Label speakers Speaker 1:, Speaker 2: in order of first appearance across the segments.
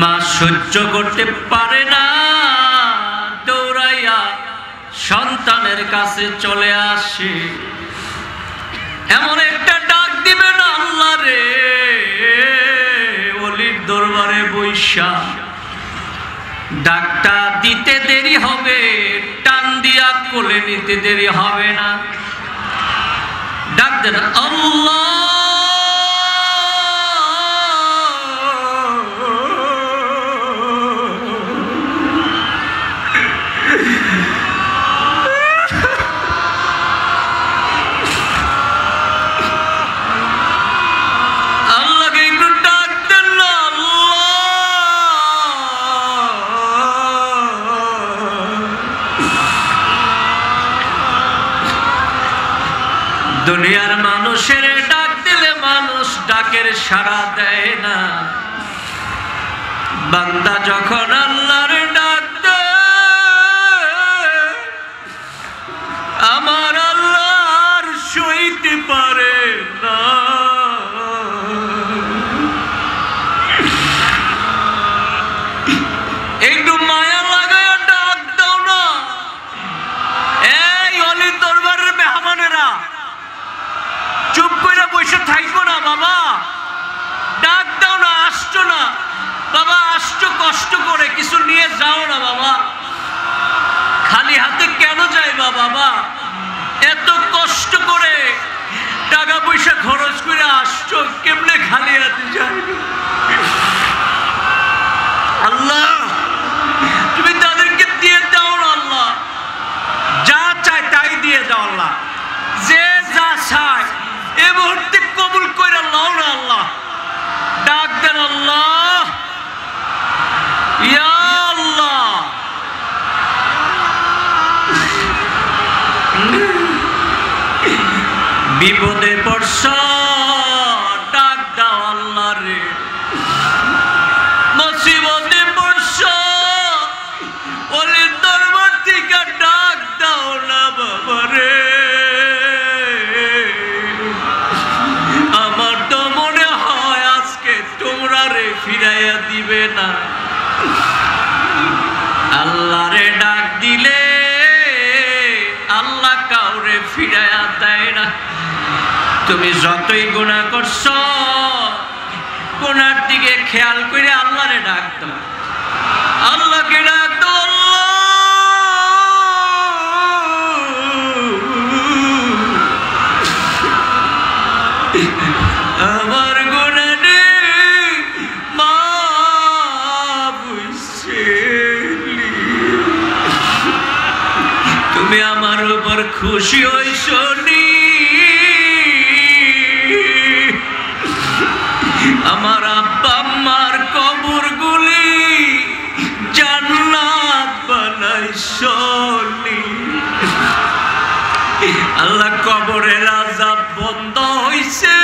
Speaker 1: মা সহ্য করতে পারে না। দৌড়াইয়া সন্তানের কাছে চলে আসে। এমন একটা ডাক দিবে না আল্লাহ রে। অলির দরবারে বৈশা। ডাকটা দিতে দেরি হবে, টান দিয়া কোলে নিতে দেরি হবে না। ডাক দেন, আল্লাহ! সাড়া দেয় না। বান্দা যখন আল্লাহর আল্লাহ, তুমি তাদেরকে দিয়ে দাও আল্লাহ। যা চায় তাই দিয়ে দাও আল্লাহ। যে যা চায়, এ মুহূর্তে কবুল করে না আল্লাহ। ডাক দেন আল্লাহ। ইয়া আল্লাহ। বিপদে পড়ছ? না তুমি যতই গুণা করছ গুনার দিকে খেয়াল করে আল্লাহরে ডাক দাও আল্লাহকে ডাক দাও, আল্লাহ। আমার গুণারে মা বুঝছেলি। তুমি আমার উপর খুশি হইছ আল্লাহ কবরের আজাব বন্ধ হইছে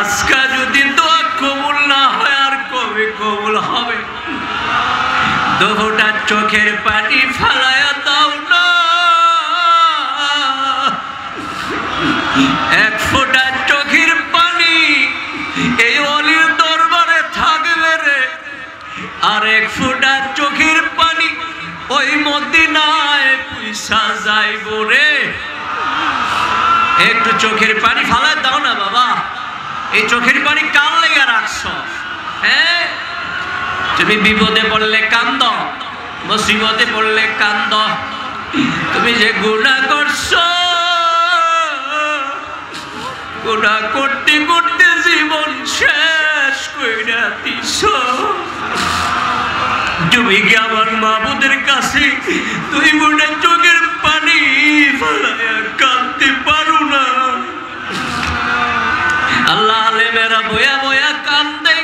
Speaker 1: আজকা যদি দোয়া কবুল না হয়, আর কবে কবুল হবে? দোহটা চোখের পানি ফালায়া দাও না। একটু চোখের পানি ফালাই দাও না বাবা। এই চোখের পানি কান লেগে রাখছ? হ্যাঁ? তুমি বিপদে পড়লে কান্দ, মুসিবতে পড়লে কান্দ। তুমি যে গুণা করছ গুণা করতে করতে জীবন শেষ কইরা দিছ। তুমি কি আমার মাবুদের কাছে তুই মনে চোখের পানি ফালাইয়া কাঁদতে পারো না আল্লাহ আলেমেরা বয়া বয়া কান্দে,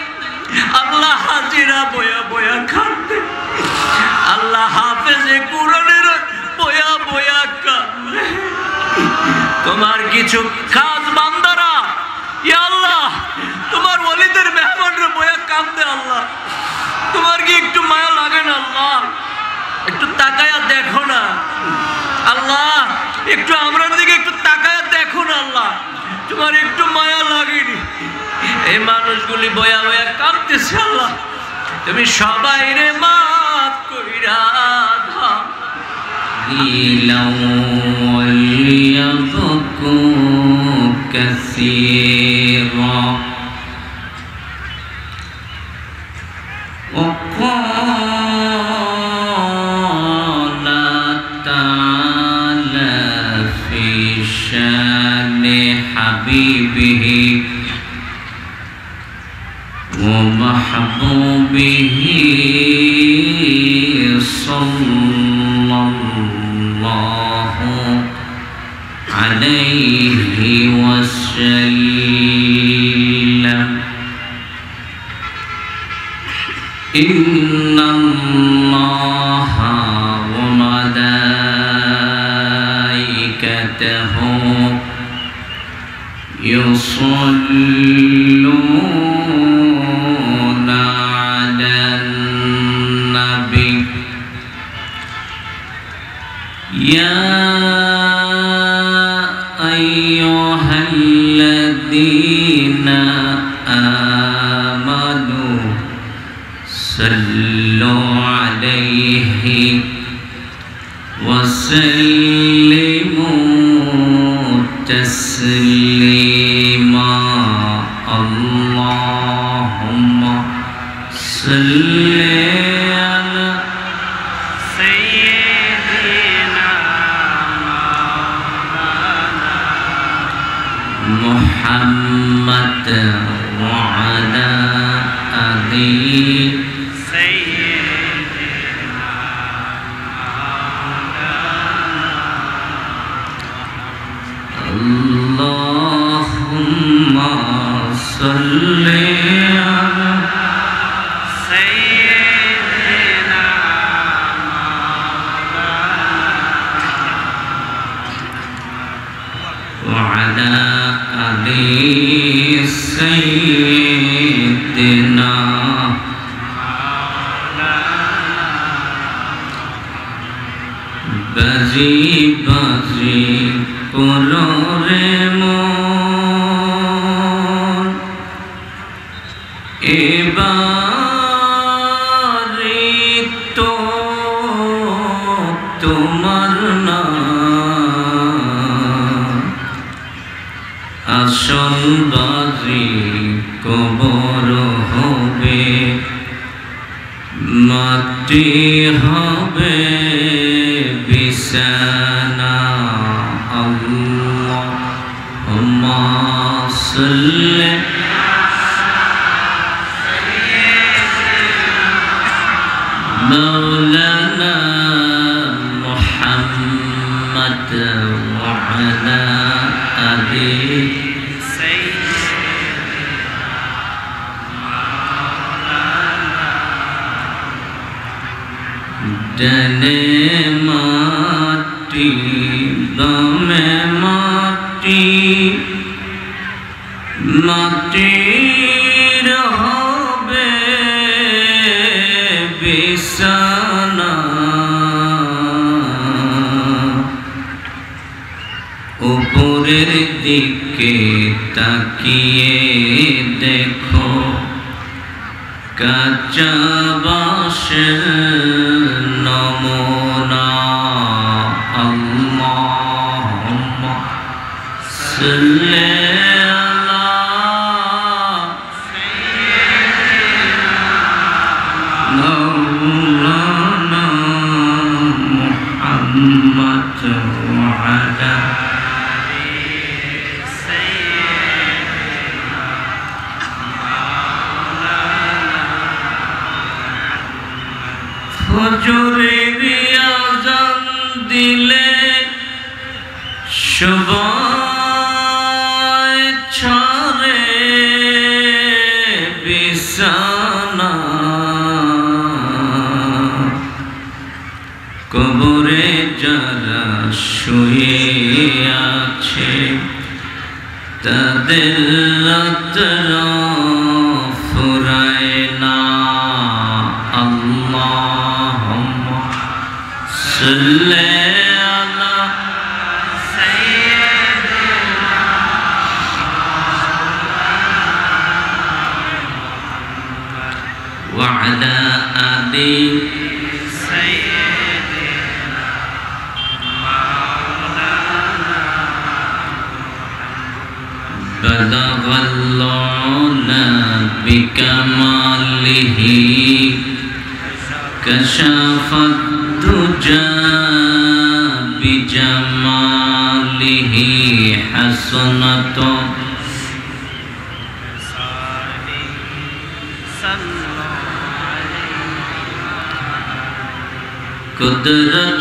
Speaker 1: আল্লাহ হাজিরা বয়া বয়া কান্দে আল্লাহ হাফেজে কোরআনের বয়া বয়া কান্দে। তোমার কিছু খাস বান্দারা, ইয়া আল্লাহ, তোমার ওলিদের মেহমানরা বয়া কান্দে আল্লাহ। তোমার কি একটু মায়া লাগে না আল্লাহ? একটু তাকায়া দেখো না। আল্লাহ, একটু আমরা দিকে একটু তাকায়া দেখো না আল্লাহ। তোমার একটু মায়া লাগেনি। এই মানুষগুলি বয়া বয়া কাঁদতেছে আল্লাহ। তুমি সবাই রে মাত কইরা
Speaker 2: ধাম লীলা وسلم وعلى آل بلغ العلا بكماله كشف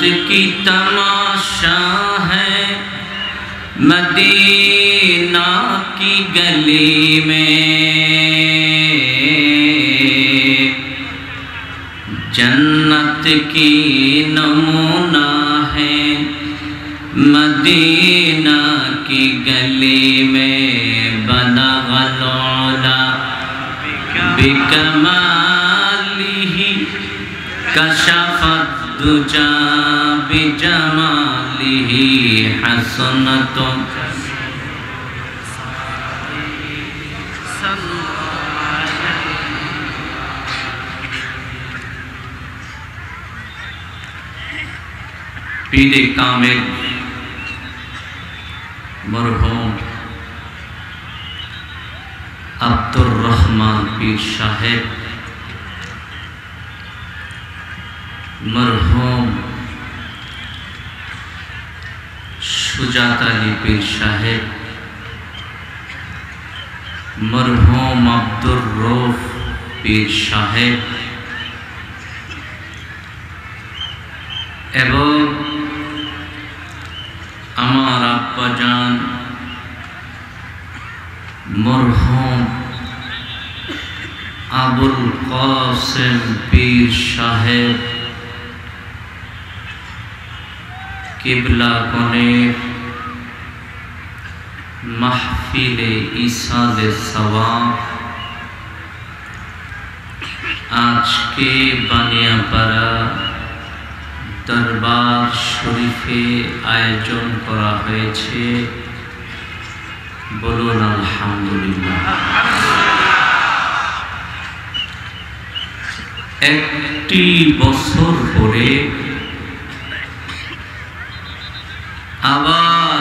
Speaker 2: جنت کی تماشا ہے۔ مدینہ کی گلی میں سنتوں پیر کامل مرحوم عبد الرحمن پیر شاہد পীর সাহেব এবং আমার আব্বাজান মরহুম আবুল কাসেম পীর সাহেব কিবলা কনের মাহফিলে ইসালে সওয়াব আজকে বানিয়াপাড়া দরবার শরীফে আয়োজন করা হয়েছে। বলুন, আলহামদুলিল্লাহ। একটি বছর পরে আবার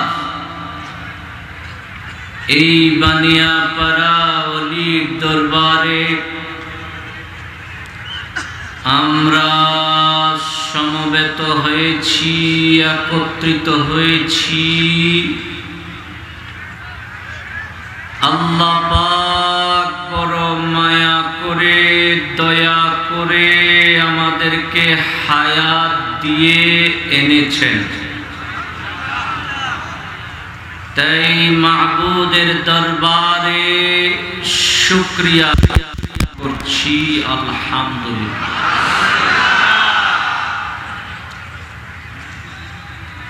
Speaker 2: এই বানিয়াপাড়া অলির দরবারে আমরা সমবেত হয়েছি, একত্রিত হয়েছি। আল্লাহ পাক বড় মায়া করে, দয়া করে আমাদেরকে হায়াত দিয়ে এনেছেন। তাই মাহবুদের দরবারে শুক্রিয়া। করছি, আলহামদুলিল্লাহ।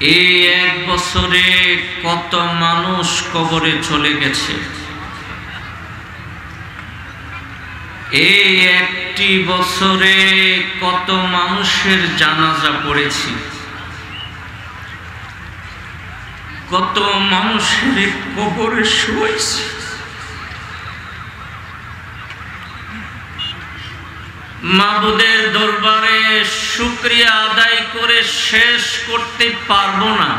Speaker 2: এই এক বছরে কত মানুষ কবরে চলে গেছে। এই একটি বছরে কত মানুষের জানাজা পড়েছি। কত মানুষের কবরে শুয়েছে। মাবুদের দরবারে শুক্রিয়া আদায় করে শেষ করতে পারব না।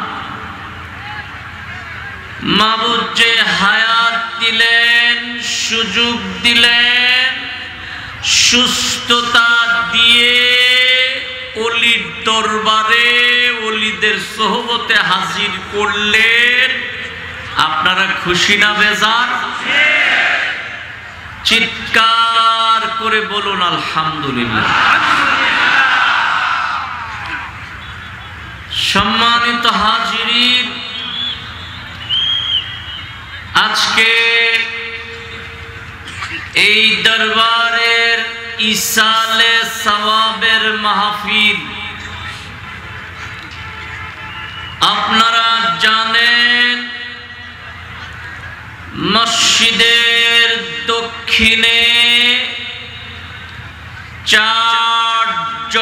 Speaker 2: মাবুদ যে হায়াত দিলেন, সুযোগ দিলেন, সুস্থতা দিয়ে অলির দরবারে অলিদের সহবতে হাজির করলেন। আপনারা খুশি না বেজার? চিৎকার করে বলুন আলহামদুলিল্লাহ। সম্মানিত হাজির আজকে এই দরবারের ইসালে সওয়াবের মাহফিল আপনারা জানেন মসজিদের দক্ষিণে চারজন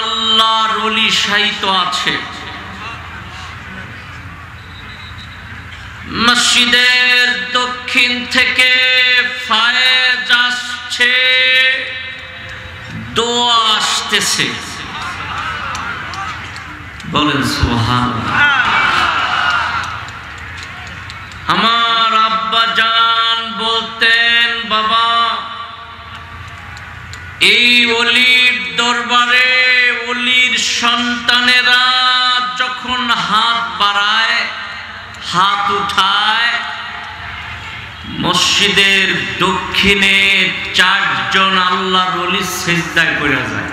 Speaker 2: আল্লাহ রলি সাহিত আছে। মসজিদের দক্ষিণ থেকে ফায়েজ আসছে, দোয়া আসতেছে। বলেন সোহান আমার আব্বা জান বলতেন, বাবা, এই অলির দরবারে অলির সন্তানেরা যখন হাত বাড়ায়, হাত উঠায়, মসজিদের দক্ষিণে চারজন আল্লাহ অলি সেজদায় করে যায়।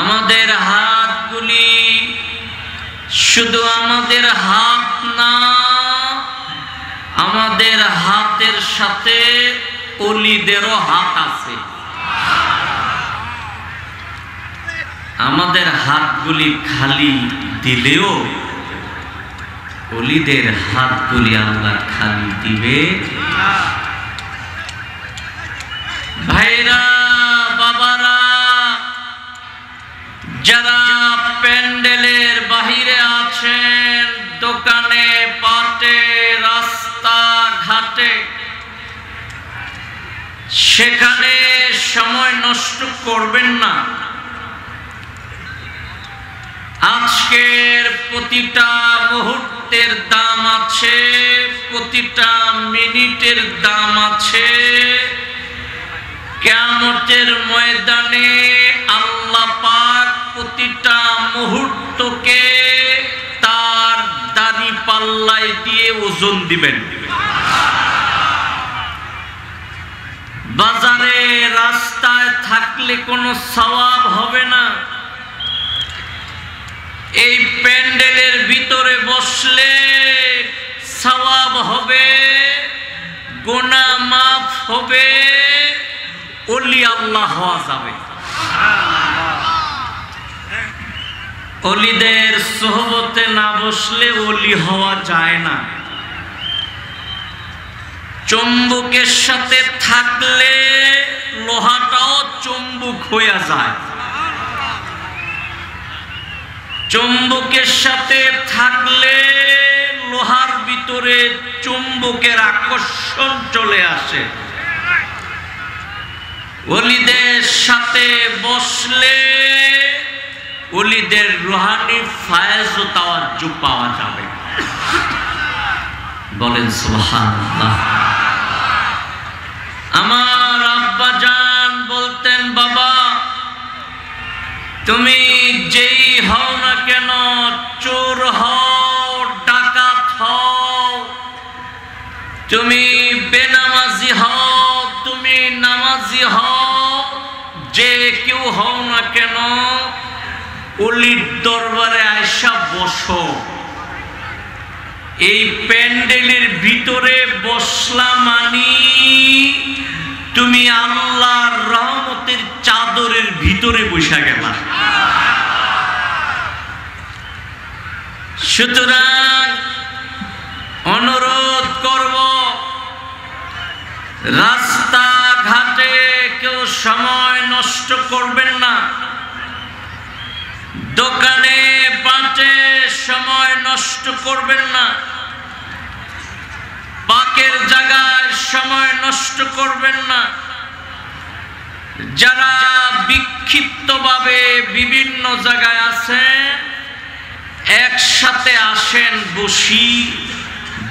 Speaker 2: আমাদের হাতগুলি শুধু আমাদের হাত না, আমাদের হাতের সাথে অলিদেরও হাত আছে। আমাদের হাতগুলি খালি দিলেও অলিদের হাতগুলি আল্লাহ খালি দিবে। ভাইরা, বাবারা যারা প্যান্ডেলের বাহিরে আছেন, দোকানে পাটে রাস্তা ঘাটে সেখানে সময় নষ্ট করবেন না। আজকের প্রতিটা মুহূর্তের দাম আছে, প্রতিটা মিনিটের দাম আছে। কেমতের ময়দানে আল্লাহ প্রতিটা মুহূর্তকে তার দাড়ি পাল্লায় দিয়ে ওজন দিবেন। বাজারে রাস্তায় থাকলে কোনো সওয়াব হবে না। এই প্যান্ডেলের ভিতরে বসলে সওয়াব হবে, গোনা মাফ হবে, অলি আল্লাহ হওয়া যাবে। অলিদের সোহবতে না বসলে অলি হওয়া যায় না। চম্বুকের সাথে থাকলে লোহাটাও চম্বুক হইয়া যায়। চম্বুকের সাথে থাকলে লোহার ভিতরে চুম্বকের আকর্ষণ চলে আসে। অলিদের সাথে বসলে অলিদের রোহানি ফায়েজ ও তাওয়াজ্জু পাওয়া যাবে। বলেন, সুবহানাল্লাহ। আমার আব্বা জান বলতেন, বাবা, তুমি যেই হও না কেন, চোর হও, ডাকাত হও, তুমি বেনামাজি হও, তুমি নামাজি হও, যে কেউ হও না কেন অলির দরবারে আয়সা বসো। এই প্যান্ডেলের ভিতরে বসলা মানি, তুমি আল্লাহর রহমতের চাদরের ভিতরে বসে গেলা। সুতরাং অনুরোধ করব রাস্তা ঘাটে কেউ সময় নষ্ট করবেন না। দোকানে পাটে সময় নষ্ট করবেন না। পাকের জায়গায় সময় নষ্ট করবেন না। যারা বিক্ষিপ্তভাবে বিভিন্ন জায়গায় আছেন একসাথে আসেন বসি,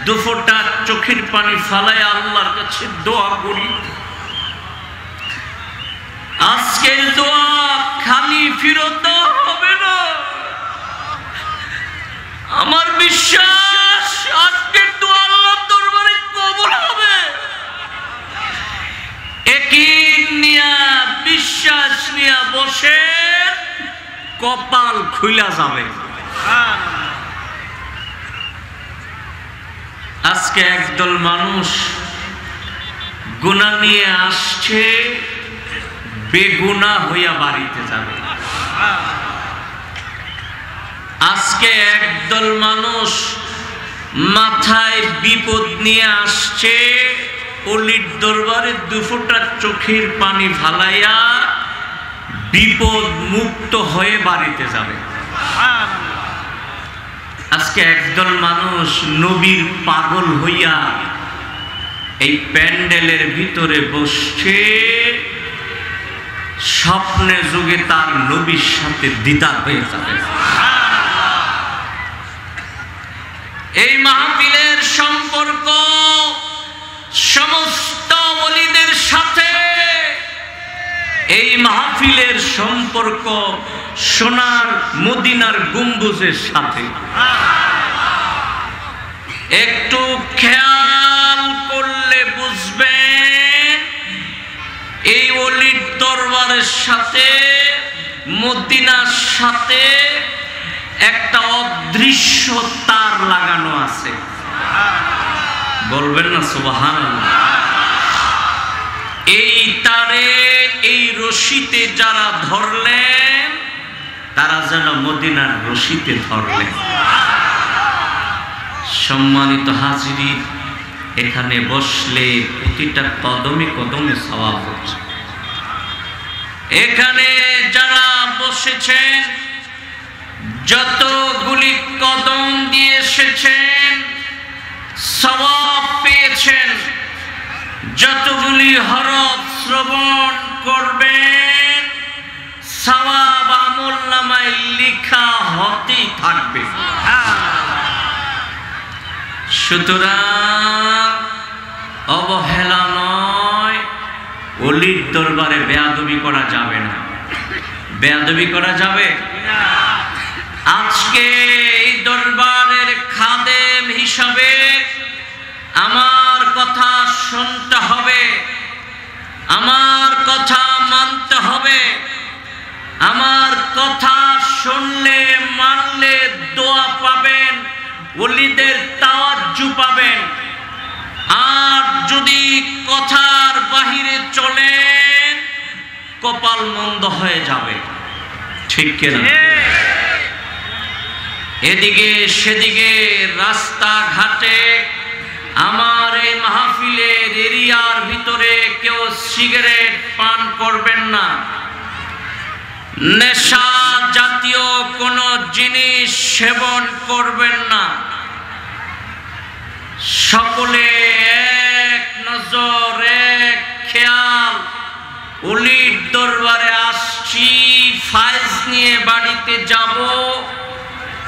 Speaker 2: দুফোটা চোখের পানি ফালায় আল্লাহর কাছে দোয়া করি। আজকের দোয়া খালি ফিরত হবে না। আমার বিশ্বাস, আজকের দোয়া আল্লাহ দরবারে কবুল হবে। নিয়া, বিশ্বাস নিয়া বসে, কপাল খুইলা যাবে। আজকে একদল মানুষ গুণা নিয়ে আসছে। বেগুনা হইয়া বাড়িতে যাবে। আজকে একদল মানুষ মাথায় বিপদ নিয়ে আসছে, অলির দরবারে দুফোটা চোখের পানি ফালাইয়া বিপদ মুক্ত হয়ে বাড়িতে যাবে। আজকে একদল মানুষ নবীর পাগল হইয়া এই প্যান্ডেলের ভিতরে বসছে। স্বপ্নে যুগে তার নবীর সাথে দিদার হয়ে যাবে।
Speaker 1: এই মাহফিলের সম্পর্ক সমস্ত বলিদের সাথে।
Speaker 2: এই মাহফিলের সম্পর্ক সোনার মদিনার গম্বুজের সাথে।
Speaker 1: একটু খেয়াল করলে বুঝবেন, এই অলির দরবারের সাথে, মদিনার সাথে একটা অদৃশ্য তার লাগানো আছে।
Speaker 2: বলবেন না সুবাহান
Speaker 1: এই তারে, এই রশিতে যারা ধরলেন,
Speaker 2: তারা যেন মদিনার রশিতে ধরলেন। সম্মানিত হাজিরি এখানে বসলে প্রতিটা কদমে কদমে স্বভাব হচ্ছে।
Speaker 1: এখানে যারা বসেছেন, যতগুলি কদম দিয়ে এসেছেন সবাব পেয়েছেন, যতগুলি হরফ শ্রবণ করবেন সবাব আমল নামায় লিখা হতেই থাকবে।
Speaker 2: সুতরাং অবহেলা নয়। অলির দরবারে বেয়াদবি করা যাবে না। বেয়াদবি করা যাবে?
Speaker 1: আজকে এই দরবারের খাদেম হিসাবে আমার কথা শুনতে হবে, আমার কথা মানতে হবে, আমার কথা শুনলে, মানলে দোয়া পাবেন অলিদের তাওয়াজ্জু পাবেন। আর যদি কথার বাহিরে চলেন কপাল মন্দ হয়ে যাবে।
Speaker 2: ঠিক কিনা?
Speaker 1: এদিকে সেদিকে রাস্তাঘাটে আমার এই মাহফিলের এরিয়ার ভিতরে কেউ সিগারেট পান করবেন না। নেশা জাতীয় কোনো জিনিস সেবন করবেন না। সকলে এক নজর, এক খেয়াল। উলির দরবারে আসছি ফাইজ নিয়ে বাড়িতে যাব।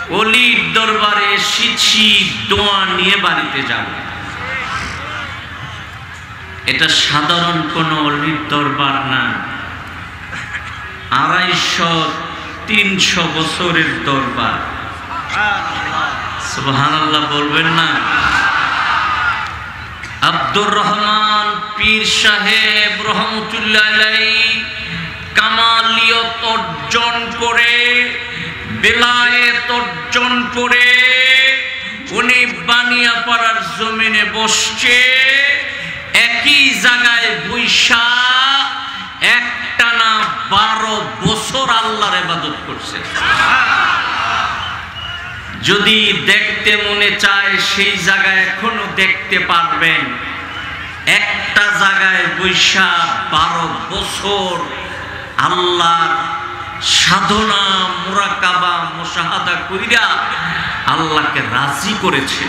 Speaker 1: অলির দরবারে এসেছি, দোয়া নিয়ে বাড়িতে যাব।
Speaker 2: এটা সাধারণ কোনো অলির দরবার না। আড়াইশো, তিনশো বছরের দরবার। সুবহানাল্লাহ বলবেন না।
Speaker 1: আব্দুর রহমান পীর সাহেব রহমতুল্লাহ কামালিয়ত অর্জন করে, বেলায়েত অর্জন করে, উনি বানিয়াপাড়ার জমিনে বসছে, একই জায়গায় বৈশা, একটানা বারো বছর আল্লাহর ইবাদত করছে। যদি দেখতে মনে চায়, সেই জায়গায় এখনও দেখতে পারবেন। একটা জায়গায় বৈশাখ বারো বছর আল্লাহর সাধনা, মুরাকাবা, মোশাহাদা কইরা আল্লাহকে রাজি করেছে।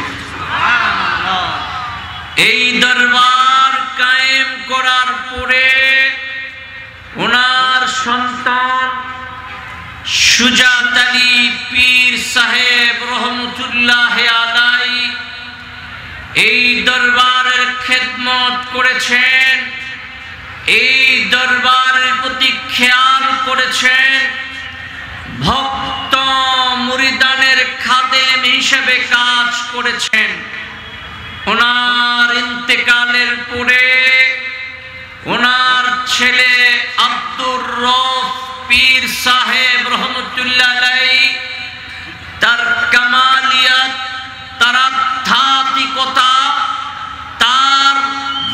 Speaker 1: এই দরবার কায়েম করার পরে ওনার সুজাত আলী পীর সাহেব রহমতুল্লাহ আলাই এই দরবারের করেছেন, এই দরবারের প্রতি খেয়াল করেছেন। ভক্ত মুরিদানের খাদেম হিসেবে কাজ করেছেন। ওনার ইন্তেকালের পরে ওনার ছেলে আব্দুর রফ পীর সাহেব রহমতুল্লাহ তার কামালিয়াত, তার আধ্যাত্মিকতা, তার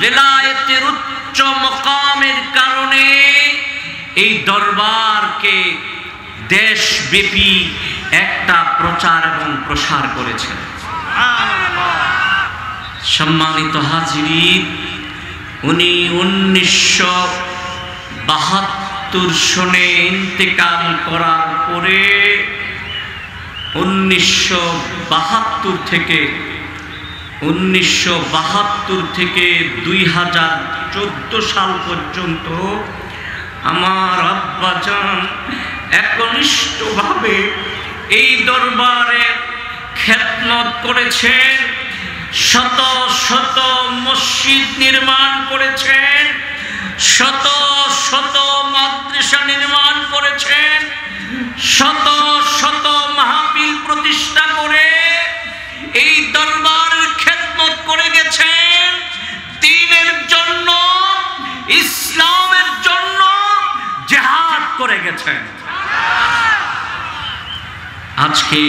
Speaker 1: বেলায়েতের উচ্চ মকামের কারণে এই দরবারকে দেশব্যাপী একটা প্রচার এবং প্রসার করেছেন। সম্মানিত হাজিরি উনি উনিশশো বাহাত্তর সনে ইন্তেকাল করার পরে উনিশশো বাহাত্তর থেকে, উনিশশো বাহাত্তর থেকে দুই হাজার চোদ্দ সাল পর্যন্ত
Speaker 2: আমার আব্বা যান একনিষ্ঠভাবে এই দরবারে খেদমত করেছেন, শত শত মসজিদ নির্মাণ করেছেন শত শত মাদ্রাসা নির্মাণ করেছেন, শত শত মাহফিল প্রতিষ্ঠা করে এই দরবার খেদমত করে গেছেন। দিনের জন্য, ইসলামের জন্য জেহাদ করে গেছেন। আজকে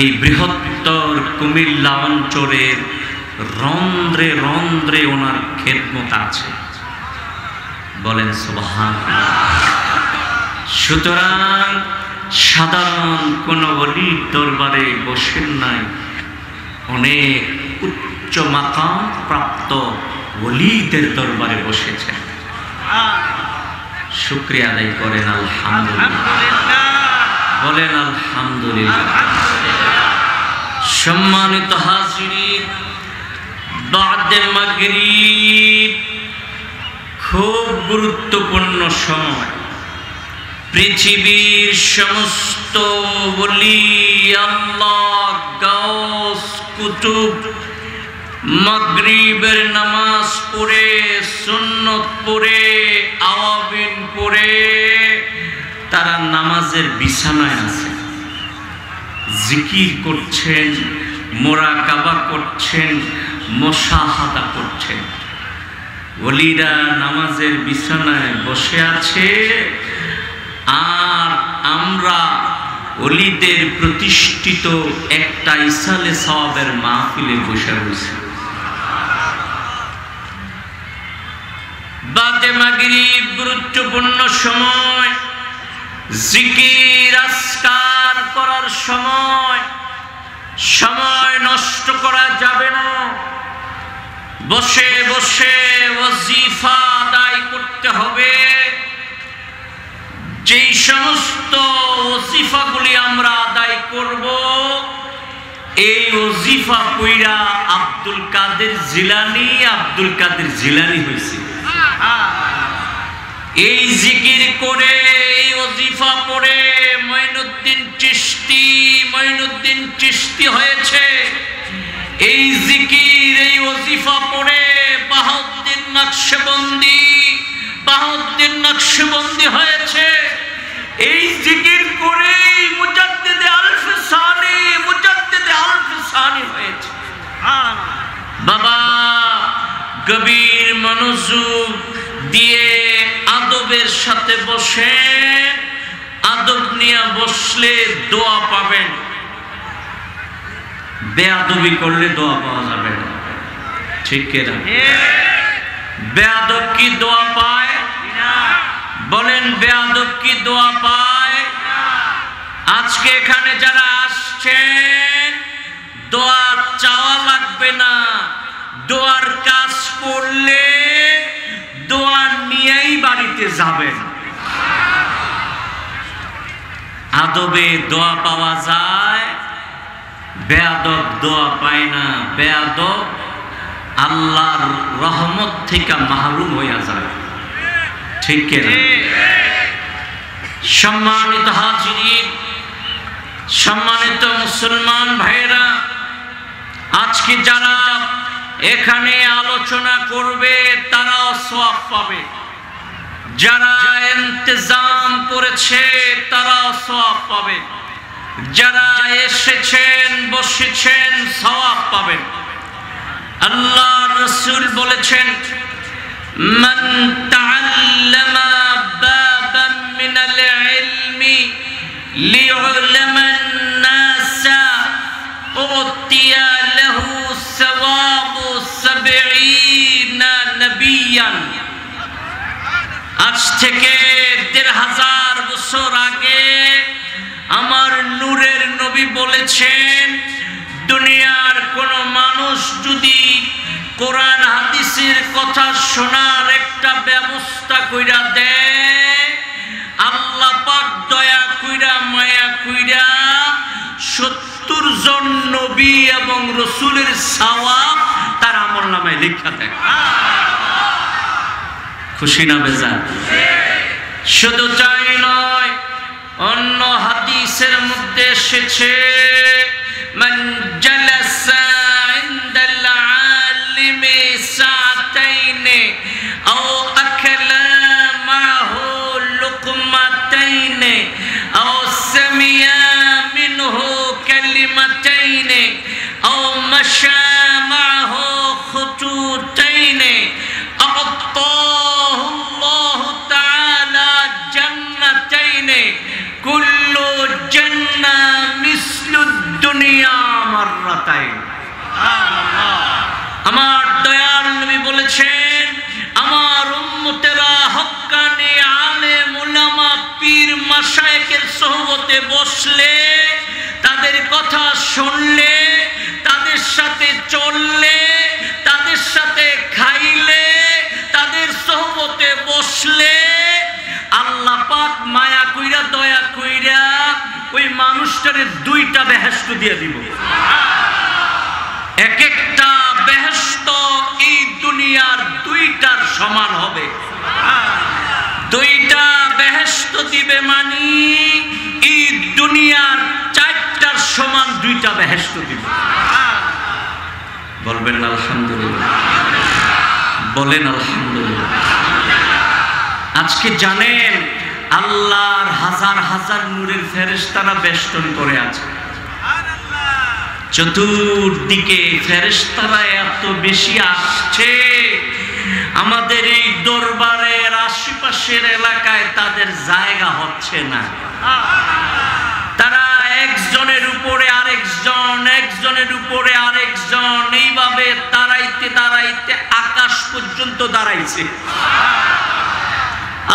Speaker 2: এই বৃহত্তর কুমিল্লা অঞ্চলের রন্ধ্রে রন্ধ্রে ওনার খেদমত আছে। বলেন সুবহান সুতরাং সাধারণ কোন অলির দরবারে বসেন নাই। অনেক উচ্চ মাকাম প্রাপ্ত অলিদের দরবারে বসেছেন। শুক্রিয়া আদায় করেন, আলহামদুলিল্লাহ। বলেন, আলহামদুলিল্লাহ। সম্মানিত হাজির বাদে মাগরিব। খুব গুরুত্বপূর্ণ সময়। পৃথিবীর সমস্ত বলি, আল্লাহ কুতুব, মাগরিবের নামাজ পড়ে, সুন্নত পড়ে, আওয়াবিন পড়ে, তারা নামাজের বিছানায় আছে। জিকির করছেন, মোরাকাবা করছেন, মশাহাদা করছেন। ওলিরা নামাজের বিছানায় বসে আছে। আর আমরা অলিদের প্রতিষ্ঠিত একটা ইসালে সওয়াবের মাহফিলে বসে রয়েছি। বাদে গুরুত্বপূর্ণ সময়, জিকির আসকার করার সময় সময় নষ্ট করা যাবে না। বসে বসে ওয়াজিফা আদায় করতে হবে। যেই সমস্ত ওজিফাগুলি আমরা আদায় করব, এই ওজিফা কইরা আব্দুল কাদের জিলানি, আব্দুল কাদের জিলানি হয়েছে এই জিকির করে, এই ওজিফা পড়ে মঈনুদ্দিন চিশতি মঈনুদ্দিন চিশতি হয়েছে। এই জিকির, এই ওজিফা পড়ে বাহাউদ্দিন নকশবন্দি বাহাউদ্দিন নকশবন্দি হয়েছে। এই জিকির করে মুজাদ্দিদে আলফ সানি, মুজাদ্দিদে আলফ সানি হয়েছে। বাবা, গভীর মনোযোগ দিয়ে আদবের সাথে বসে, আদব নিয়ে বসলে দোয়া পাবেন। বেয়াদবি করলে দোয়া পাওয়া যাবে না। ঠিক কিনা বেয়াদব কি দোয়া পায়? বলেন বেয়াদব কি দোয়া পায়? আজকে এখানে যারা আসছেন দোয়া চাওয়া লাগবে না। দোয়ার কাজ করলে দোয়া নিয়েই বাড়িতে যাবেন। আদবে দোয়া পাওয়া যায় বেয়াদব দোয়া পায় না। বেয়াদব আল্লাহর রহমত থেকে মাহরুম হইয়া যায়। ঠিক সম্মানিত হাজির সম্মানিত মুসলমান ভাইরা আজকে যারা এখানে আলোচনা করবে, তারাও সওয়াব পাবে। যারা ইন্তজাম করেছে, তারাও সওয়াব পাবে। যারা এসেছেন বসেছেন সওয়াব পাবেন আল্লাহ রাসূল বলেছেন মান তাআল্লামা বাবাম মিনাল ইলমি লিউলামান নাসা উতিয়া লাহু সওয়াবু 70 নবিয়ান আজ থেকে 1000 বছর আগে আমার নূরের নবী বলেছেন, দুনিয়ার কোন মানুষ যদি কোরআন হাদিসের কথা শোনার একটা ব্যবস্থা কইরা দেয়, আল্লাহ পাক দয়া কইরা, মায়া কইরা সত্তর জন নবী এবং রসুলের সাওয়াব তার আমল নামায় লেখা দেয়। খুশি না বেজা শুধু চাই নয় অন্য হাদিসের মধ্যে এসেছে من টাইম আমার দয়াল নবী বলেছেন, আমার উম্মতেরা হক্কানে আলে মোলামা পীর মাসায়কের সহবতে বসলে, তাদের কথা শুনলে, তাদের সাথে চললে, তাদের সাথে খাইলে, তাদের সহবতে বসলে পাক মায়া কইরা, দয়া কইরা ওই মানুষটারে দুইটা বেহেস্ত দিয়ে দিব। এক একটা বেহেস্ত এই দুনিয়ার দুইটার সমান হবে। দুইটা বেহেস্ত দিবে মানি, এই দুনিয়ার চারটার সমান দুইটা বেহেস্ত দিবে। বলবেন আলহামদুলিল্লাহ। বলেন আলহামদুলিল্লাহ। আজকে জানেন আল্লাহর হাজার হাজার নূরের ফেরেশতারা বেষ্টন করে আছে। চতুর্দিকে ফেরেশতারা এত বেশি আসছে। আমাদের এই দরবারের আশেপাশের এলাকায় তাদের জায়গা হচ্ছে না। তারা একজনের উপরে আরেকজন, একজনের উপরে আরেকজন, এইভাবে দাঁড়াইতে দাঁড়াইতে আকাশ পর্যন্ত দাঁড়াইছে।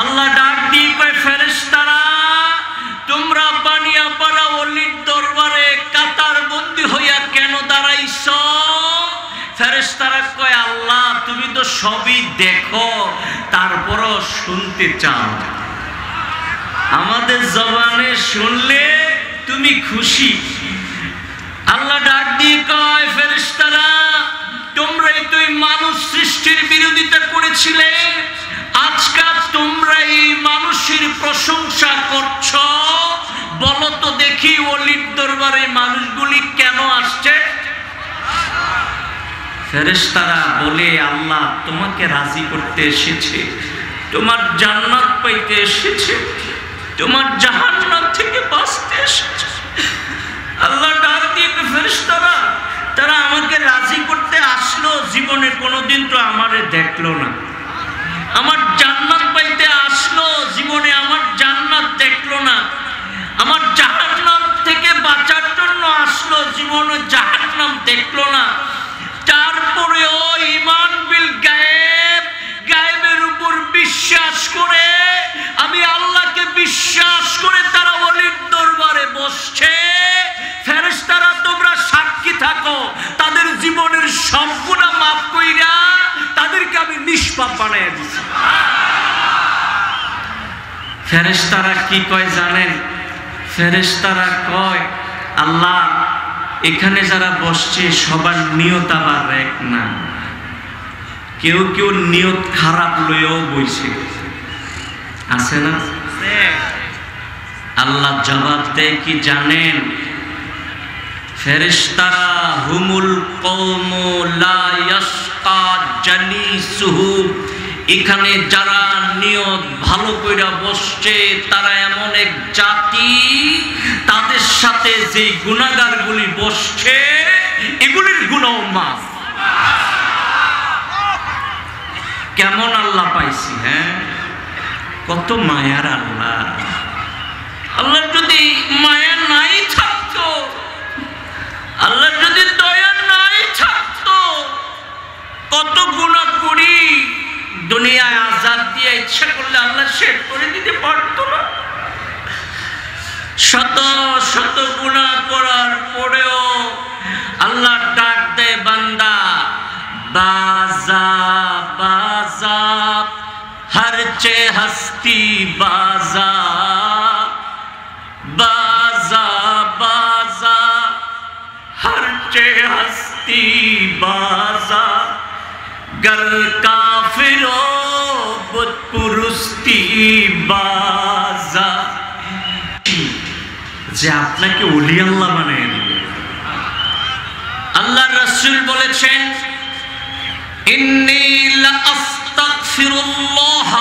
Speaker 2: আল্লাহ ডাক দিয়ে কয়, ফেরেশতারা, তোমরা বানিয়া পাড়া অলির দরবারে কাতার বন্দি হইয়া কেন দাঁড়াইছ? ফেরেশতারা কয়, আল্লাহ, তুমি তো সবই দেখো, তারপরও শুনতে চাও আমাদের জবানে শুনলে তুমি খুশি। আল্লাহ ডাক দিয়ে কয়, ফেরেশতারা, তোমরাই তুই মানুষ সৃষ্টির বিরোধিতা করেছিলে। আজকাল তোমরা এই মানুষের প্রশংসা করছ? বলো তো দেখি অলির দরবারে মানুষগুলি কেন আসছে? ফেরেশতারা বলে, আল্লাহ তোমাকে রাজি করতে এসেছে। তোমার জান্নাত পাইতে এসেছে। তোমার জাহান্নাত থেকে বাঁচতে এসেছে। আল্লাহ ডাক দিয়ে ফেরেশতারা, তারা আমাকে রাজি করতে আসলো। জীবনে কোনোদিন তো আমারে দেখল না। আমার জান্নাত পাইতে আসলো, জীবনে আমার জান্নাত দেখল না। আমার জাহান্নাম থেকে বাঁচার জন্য আসলো, জীবনে জাহান্নাম দেখল না। তারপরেও ইমান বিল গায়েব, গায়েবের উপর বিশ্বাস করে, আমি আল্লাহকে বিশ্বাস করে তারা অলির দরবারে বসছে। ফেরেশতারা, তোমরা সাক্ষী থাকো, তাদের জীবনের সম্পূর্ণ মাফ কইরা তাদেরকে আমি নিষ্পাপ বানাই দিছি। ফেরেশতারা কি কয় জানেন? ফেরেশতারা কয়, আল্লাহ, এখানে যারা বসছে, সবার নিয়ত আবার এক না। কেউ কেউ নিয়ত খারাপ লয়েও বইছে। আছে না? আল্লাহ জবাব দেয় কি জানেন? ফেরেশতারা, হুমুল জালিসুহু এখানে যারা নিয়ত ভালো কইরা বসছে, তারা এমন এক জাতি, তাদের সাথে যে গুণাগারগুলি বসছে, এগুলির গুণও কেমন আল্লাহ পাইছি হ্যাঁ? কত মায়ার আল্লাহ। আল্লাহ যদি মায়া নাই থাকতো, আল্লাহ যদি দয়া নাই থাকতো কত গুণা করি। দুনিয়ায় আজাদ দিয়ে ইচ্ছা করলে আল্লাহ শেষ করে দিতে পারত না। শত শত গুণা করার পরেও আল্লাহ ডাক দেয়, বান্দা, বাজা বাজা, হর চে হস্তি, বাজা বাজা বাজা, হর চে হস্তি, বাজা। گر کافروں بت
Speaker 1: پرستی بازا۔ যে আপনাকে ওলি আল্লাহ বানিয়ে দেবে। আল্লাহ রাসূল বলেছেন, ইন্নী লা আস্তাগফিরুল্লাহ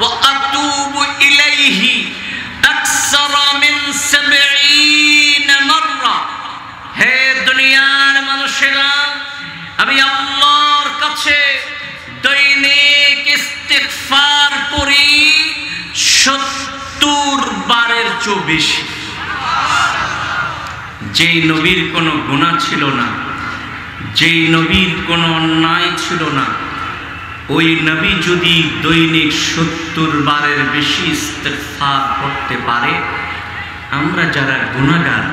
Speaker 1: ওয়া আতুবু ইলাইহি আকসারা মিন 70 মাররা। হে দুনিয়ার মানুষেরা, আমি আল্লাহ কাছে দৈনিক ইস্তিগফার করি সত্তর বারের চব্বিশ যেই নবীর কোনো গুণা ছিল না, যেই নবীর কোনো অন্যায় ছিল না, ওই নবী যদি দৈনিক সত্তর বারের বেশি ইস্তেফার করতে পারে, আমরা যারা গুণাগার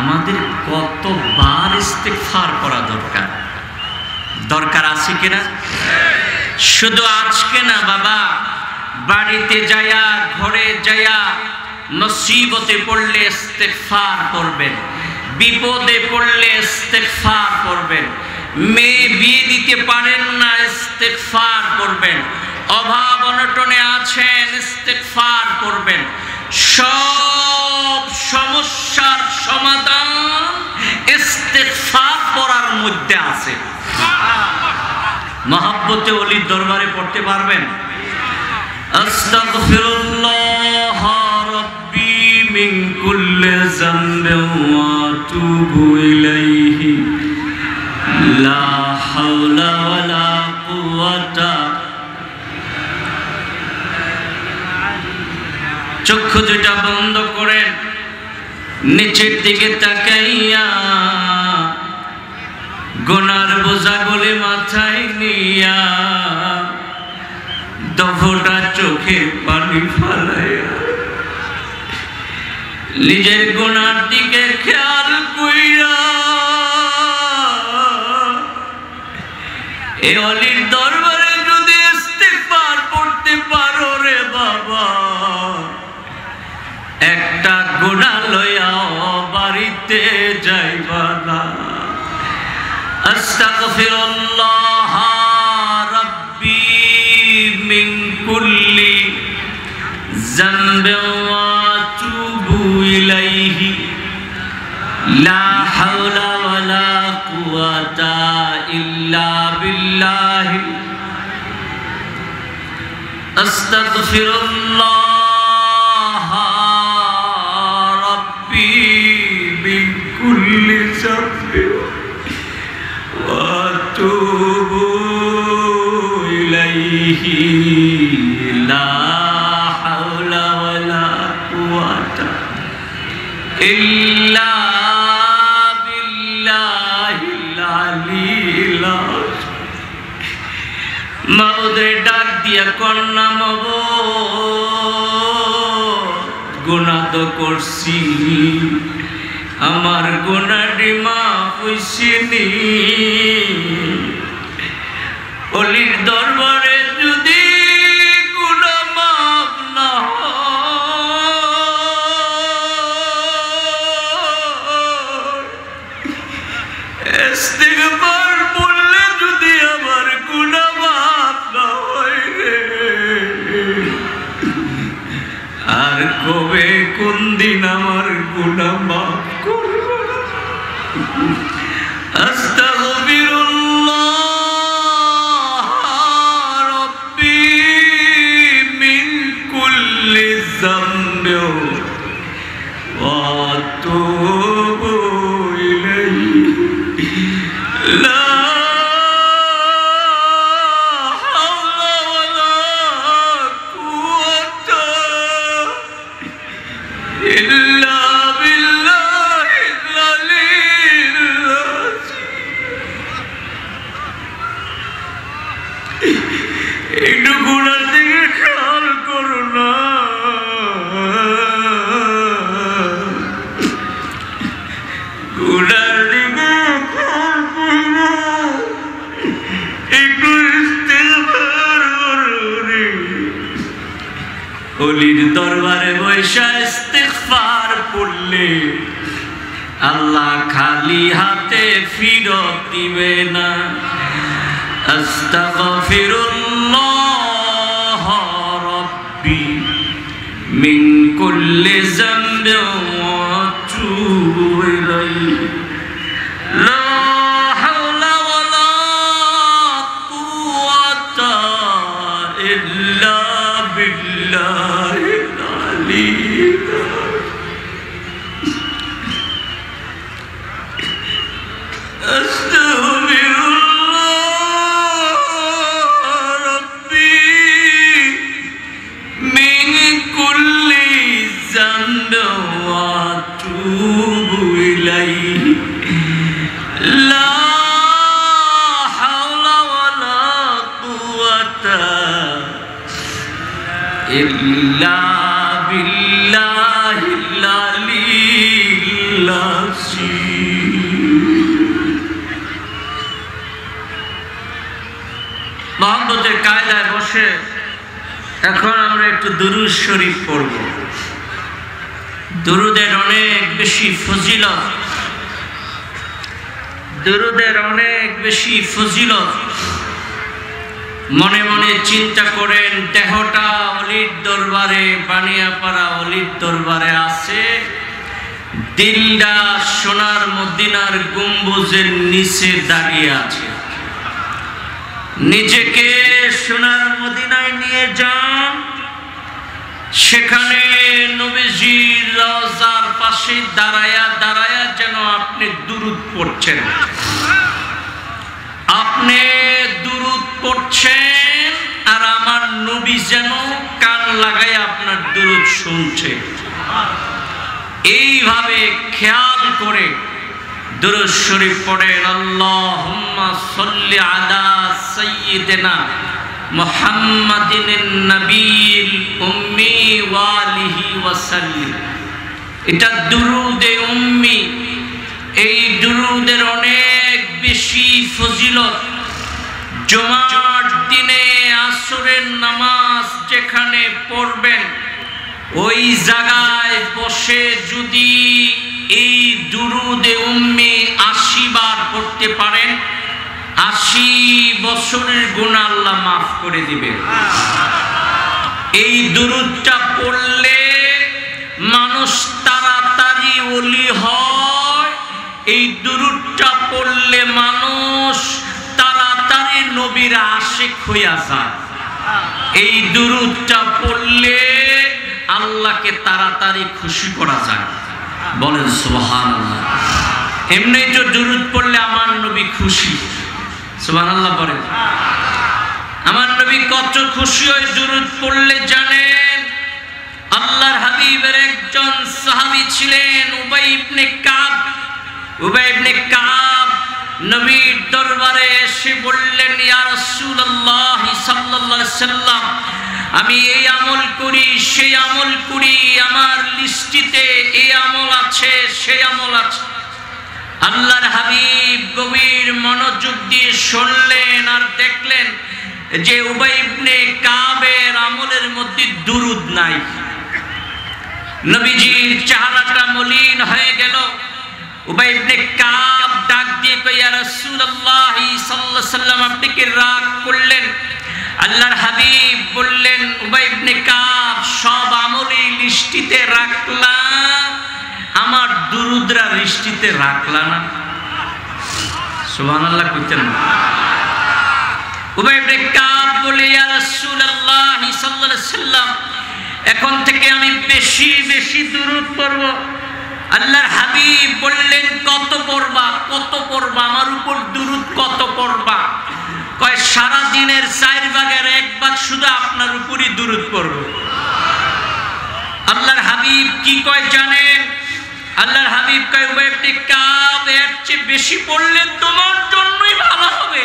Speaker 1: আমাদের কতবার ইস্তেফার করা দরকার? দরকার আছে কিনা? শুধু আজকে না, বাবা, বাড়িতে যায়া ঘরে যায়া নসিবতে পড়লে ইস্তেগফার করবেন, বিপদে পড়লে ইস্তেগফার করবেন, মেয়ে বিয়ে দিতে পারেন না, ইস্তেগফার করবেন, অভাব অনটনে আছেন, ইস্তেগফার করবেন সব সমস্যার সমাধান ইস্তেগফার করার মধ্যে আছে। মহাব্বতে অলির দরবারে পড়তে পারবেন? লা হাওলা কুওয়াতা চক্ষু দুটা বন্ধ করেন নিচের দিকে তাকাইয়া গোনার বোঝা গলে মাথায় নিয়া দফটা চোখে পানি ফালাইয়া নিজের গোনার দিকে খেয়াল কইরা এ অলির দরবারে গুণা লয়াও বাড়িতে যাইবা না। আস্তাগফিরুল্লাহ রাব্বি মিন কুল্লি যানবিন ওয়া আতুবু ইলাইহি। লা হাওলা ওয়ালা কুওয়াতা ইল্লা বিল্লাহ। আস্তাগফিরুল্লাহ মব গুণা তো করছি। আমার গুণাটি মা পুষিনি অলির দরবারে
Speaker 2: إلا بالله العلي العظيم মহব্বতের কায়দায় বসে এখন আমরা একটু দুরুদ শরীফ পড়ব দুরুদের অনেক বেশি ফজিলত দুরুদের অনেক বেশি ফজিলত মনে মনে চিন্তা করেন, দেহটা অলির দরবারে, বানিয়াপাড়া অলির দরবারে আছে। দিলটা সোনার মদিনার গম্বুজের নিচে দাঁড়িয়ে আছে। নিজেকে সোনার মদিনায় নিয়ে যান। সেখানে নবীজির রওজার পাশে দাঁড়ায়া দাঁড়ায়া যেন আপনি দুরুদ পড়ছেন। আপনি দুরুদ পড়ছেন আর আমার নবী যেন কান লাগায় আপনার দুরুদ শুনছে। এইভাবে খেয়াল করে দুরুদ শরীফ পড়েন, আল্লাহুম্মা সাল্লি আলা সাইয়্যিদিনা মুহাম্মাদিন নবীল উম্মি ওয়ালিহি ওয়াসাল্লিম। এটা দুরুদে উম্মি এই দুরুদের অনেক বেশি ফজিলত। জুমার দিনে আসরের নামাজ যেখানে পড়বেন, ওই জায়গায় বসে যদি এই দুরুদে উম্মি আশি বার পড়তে পারেন, আশি বছরের গুণ আল্লাহ মাফ করে দিবে এই দুরুদটা পড়লে মানুষ তাড়াতাড়ি ওলি হয়। এই দুরুদটা পড়লে মানুষ তাড়াতাড়ি নবীর আশেক হইয়া যায়। এই দুরুদটা পড়লে আল্লাহকে তাড়াতাড়ি খুশি করা যায়। বলেন সুবহান এমনি তো দুরুদ পড়লে আমার নবী খুশি। সুবহান আল্লাহ বলেন। আমার নবী কত খুশি হয় দুরুদ পড়লে জানেন? আল্লাহর হাবিবের একজন সাহাবী ছিলেন, উবাই ইবনে কাব। উবাই ইবনে কাব নবীর দরবারে এসে বললেন, ইয়া রাসূলুল্লাহ সাল্লাল্লাহু আলাইহি সাল্লাম, আমি এই আমল করি, সেই আমল করি, আমার লিস্টিতে এই আমল আছে, সেই আমল আছে। আল্লাহর হাবিব গভীর মনোযোগ দিয়ে শুনলেন আর দেখলেন যে উবাই ইবনে কাবের আমলের মধ্যে দুরুদ নাই। নবীজির চেহারাটা মলিন হয়ে গেল। উবাই ইবনে কাব ডাক দিয়ে কই ইয়া রাসূলুল্লাহ সাল্লাল্লাহু সাল্লাম আপনি কি রাগ করলেন? আল্লাহর হাবিব বললেন উবাই ইবনে কাব, সব আমলই লিস্টিতে রাখলাম আমার দুরুদরা লিস্টিতে রাখলা না। সুবহানাল্লাহ কইতেন উবাই ইবনে কাব বলে, ইয়া রাসূলুল্লাহ সাল্লাল্লাহু সাল্লাম এখন থেকে আমি বেশি বেশি দুরুদ পড়ব। আল্লাহর হাবিব বললেন, কত পড়বা কত পড়বা? আমার উপর দুরুদ কত পড়বা? কয়, সারা দিনের চার ভাগের এক ভাগ শুধু আপনার উপরই দুরুদ পড়ব। আল্লাহর হাবিব কি কয় জানেন? আল্লাহর হাবিব কয় ইবনে কাব, এর চেয়ে বেশি পড়লে তোমার জন্যই ভালো হবে।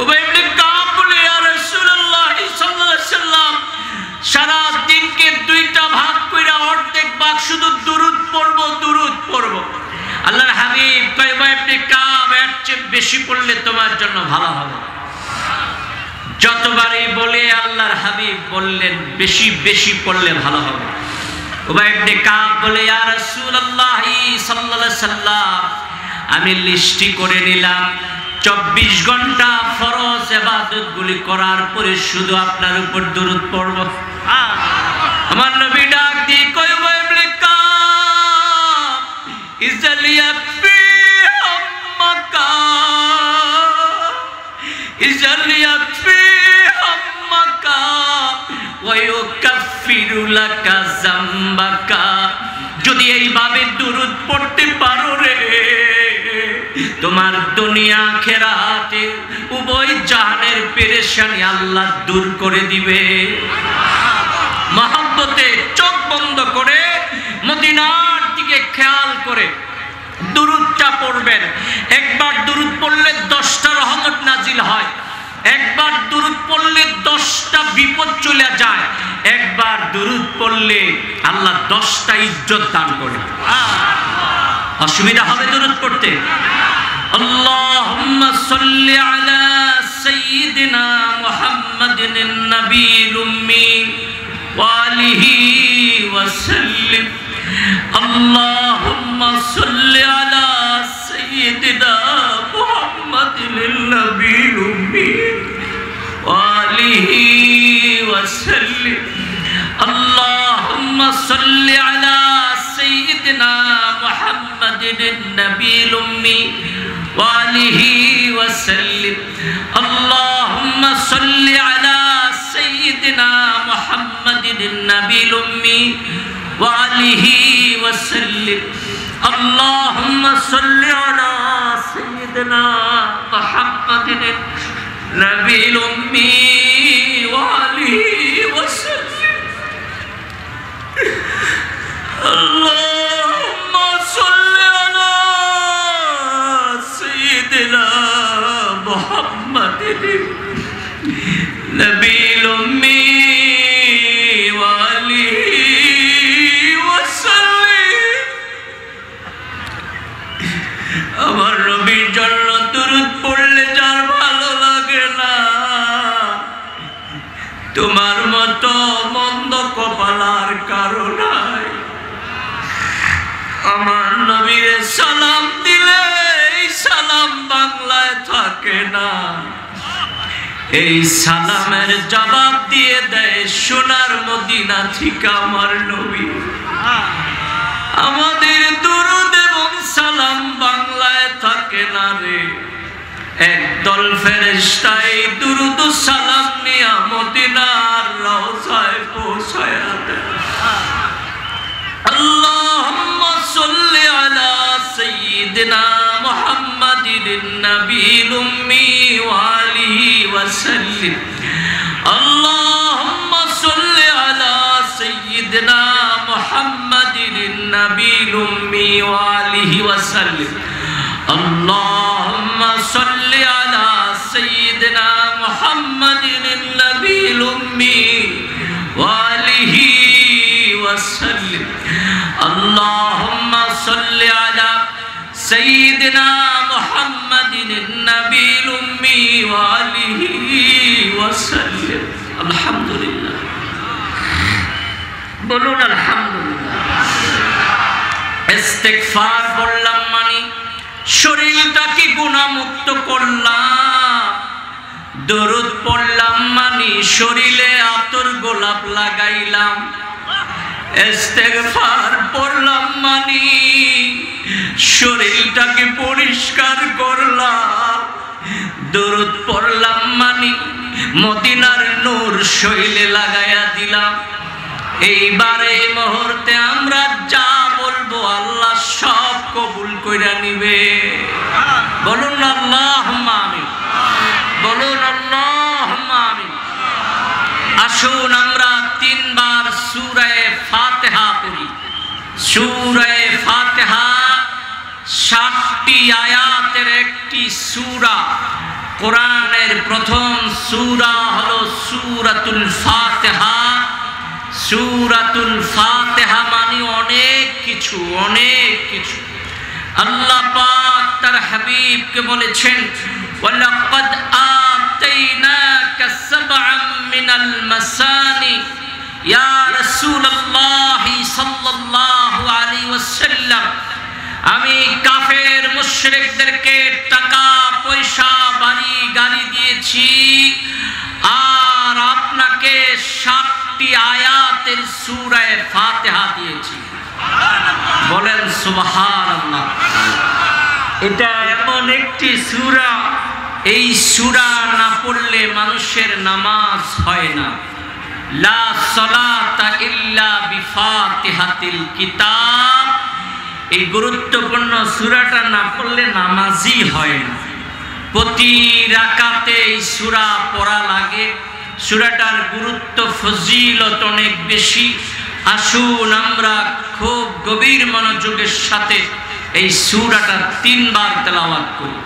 Speaker 2: উবাই ইবনে কাব বলে, ইয়া রাসূলুল্লাহ সাল্লাম সারা দিনকে দুইটা ভাগ কইরা অর্ধেক ভাগ শুধু দুরুদ পড়ব দুরুদ পড়ব। আল্লাহর হাবিব উবাই ইবনে কাব এর চেয়ে বেশি পড়লে তোমার জন্য ভালো হবে। যতবারই বলে আল্লাহর হাবিব বললেন, বেশি বেশি পড়লে ভালো হবে। উবাই ইবনে কাব বলে, ইয়া রাসূলুল্লাহ সাল্লাল্লাহু আলাইহি সাল্লাম, আমি লিস্টি করে নিলাম চব্বিশ ঘণ্টা ফরজ এবাদত গুলি করার পরে শুধু আপনার উপর দূরত পড়ব।
Speaker 1: আমার নবী ডাক দিয়ে যদি এইভাবে দুরুদ পড়তে পারো রে তোমার দুনিয়া খেরাতে উভয় জাহানের পেরেশানি আল্লাহ দূর করে দিবে। মহাব্বতে চোখ বন্ধ করে মদিনার দিকে খেয়াল করে দুরুদটা পড়বেন। একবার দুরুদ পড়লে দশটা রহমত নাজিল হয়। একবার দুরুদ পড়লে দশটা বিপদ চলে যায়। একবার দুরুদ পড়লে আল্লাহ দশটা ইজ্জত দান করে। অসুবিধা হবে দুরুদ পড়তে? اللهم صل على سيدنا محمد النبي الأمي وآله وسلم. اللهم صل على سيدنا محمد النبي الأمي وآله وسلم. اللهم صل على سيدنا محمد النبي الأمي وآله وسلم. اللهم صل على سيدنا محمد النبي الأمي وآله وسلم. اللهم صل على سيدنا محمد النبي الأمي وآله وسلم. اللهم صل نبي الأمي وآله وسلم আমার নবীর জন্য দুরুদ পড়লে যার ভালো লাগে না তোমার মতো মন্দ কপালার কারণাই আমার নবীর সালাম দিলে এই সালাম বাংলায় থাকে না এই সালামের জবাব দিয়ে দেয় সোনার মদিনা ঠিক আমার নবী। আমাদের দুরুদ এবং সালাম বাংলায় থাকে না রে। একদল ফেরেস্তাই দুরুদ সালাম নিয়া মদিনার রওজায় পৌঁছায় আল্লাহ صل على سيدنا محمد النبي الأمي وآله وسلم. اللهم صل على سيدنا محمد النبي الأمي وآله وسلم. اللهم صل على سيدنا محمد النبي الأمي وآله وسلم. اللهم صل على سيدنا محمد النبي الأمي وآله وسلم الحمد لله বলুন আলহামদুলিল্লাহ ইস্তেগফার বললাম মানে শরীরটাকে গুণামুক্ত করলাম দরুদ পড়লাম মানি শরীরে আতর গোলাপ লাগাইলাম ইস্তেগফার পড়লাম মানি, শরীরটাকে পরিষ্কার করলাম। দরুদ পড়লাম মানি, মদিনার নূর শৈলে লাগাইয়া দিলাম। এইবার এই মুহূর্তে আমরা যা বলব আল্লাহ সব কবুল কইরা নিবে। বলুন আল্লাহ আমিন। বলুন আল্লাহ। আসুন আমরা তিনবার সুরায় ফাতেহা পড়ি। সুরায় ফাতেহা ষাটটি আয়াতের একটি সুরা। কোরআনের প্রথম সুরা হলো সুরাতুল ফাতেহা। সুরাতুল ফাতেহা মানে অনেক কিছু অনেক কিছু। আল্লাহ পাক তার হাবিবকে বলেছেন ওয়ালাকাদ আতাইনাকা সাবআম মিনাল মাসানি ইয়া রাসূলুল্লাহ সাল্লাল্লাহু আলাইহি ওয়াসাল্লাম আমি কাফের মুশরিকদেরকে টাকা, পয়সা, বাড়ি, গাড়ি দিয়েছি। আর আপনাকে সাত
Speaker 2: একটি আয়াতের সূরায়ে ফাতিহা দিয়েছি। বলেন সুবহানাল্লাহ। এটা এমন একটি সুরা। এই সুরা না পড়লে মানুষের নামাজ হয় না। লা সলাতা ইল্লা বিফাতিহাতিল কিতাব। এই গুরুত্বপূর্ণ সূরাটা না পড়লে নামাজই হয় না। প্রতি এই সূরা পড়া লাগে। সূরাটার গুরুত্ব, ফজিলত অনেক বেশি। আসুন আমরা খুব গভীর মনোযোগের সাথে এই সূরাটা তিনবার তেলাওয়াত করি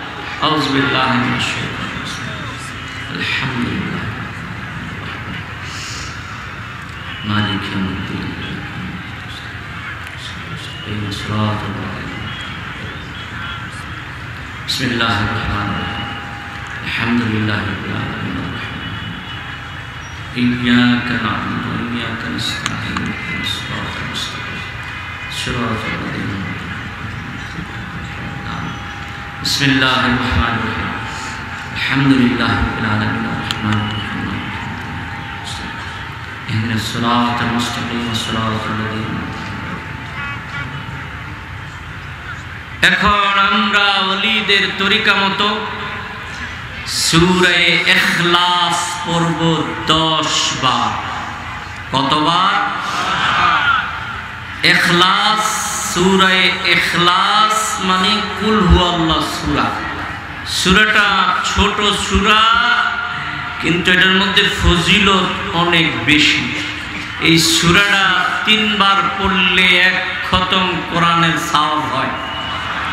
Speaker 2: আউযুবিল্লাহি মিনাশ শাইতানির রাজিম আলহামদুলিল্লাহ মালিক ইয়াউমিদ্দিন اهدنا الصراط المستقيم بسم الله الرحمن الرحيم الحمد لله رب العالمين الرحمن إياك نعبد وإياك نستعين اهدنا الصراط المستقيم صراط الذين أنعمت عليهم بسم الله الرحمن الرحيم الحمد لله رب العالمين الرحمن الرحيم مالك يوم الدين. اهدنا الصراط المستقيم صراط الذين أنعمت এখন আমরা অলিদের তরিকা মতো সুরে এখলাস পড়ব দশ বার। কতবার? এখলাস সুরে এখলাস মানে কুল আল্লাহ সুরা। সুরাটা ছোট সুরা, কিন্তু এটার মধ্যে ফজিলত অনেক বেশি। এই সুরাটা তিনবার পড়লে এক খতম কোরআনের সাওয়াব হয়।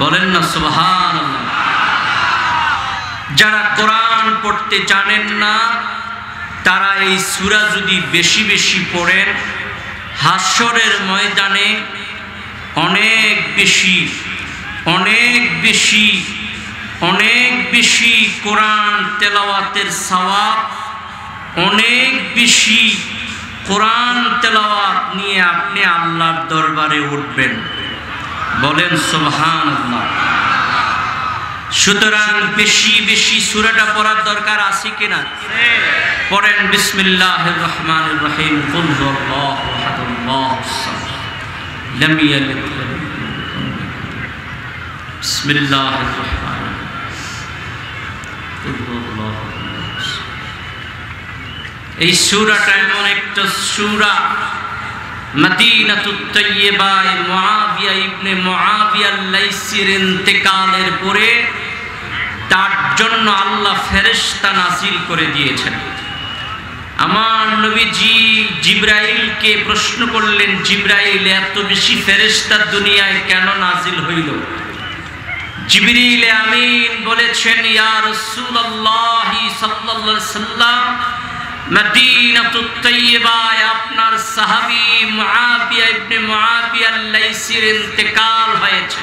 Speaker 2: বলেন না সুবহান যারা কোরআন পড়তে জানেন না, তারা এই সুরা যদি বেশি বেশি পড়েন হাস্যরের ময়দানে অনেক বেশি অনেক বেশি অনেক বেশি কোরআন তেলাওয়াতের সওয়াব, অনেক বেশি কোরআন তেলাওয়াত নিয়ে আপনি আল্লাহর দরবারে উঠবেন। বলেন সোহান সুতরাং বেশি বেশি সুরাটা পড়ার দরকার আছে কিনা? পড়েন বিসমিল্লাহ রহমান রহিম কুল হুয়াল্লাহু আহাদুল্লাহু সামাদ। লাম ইয়ালিদ ওয়া লাম ইউলাদ বিসমিল্লাহির রহমানির রহিম কুল হুয়াল্লাহু আহাদ এই সূরাটা এমন একটা সূরা ইন্তেকালের পরে তার জন্য আল্লাহ ফেরেশতা নাজিল করে দিয়েছেন। আমার প্রশ্ন করলেন, জিব্রাইল, এত বেশি ফেরেশতা দুনিয়ায় কেন নাজিল হইল? জিবরিল আমিন বলেছেন, ইয়া তৈয়বায় আপনার সাহাবী মুআবিয়া ইবনে মুআবিয়া লাইসির ইন্তেকাল হয়েছে।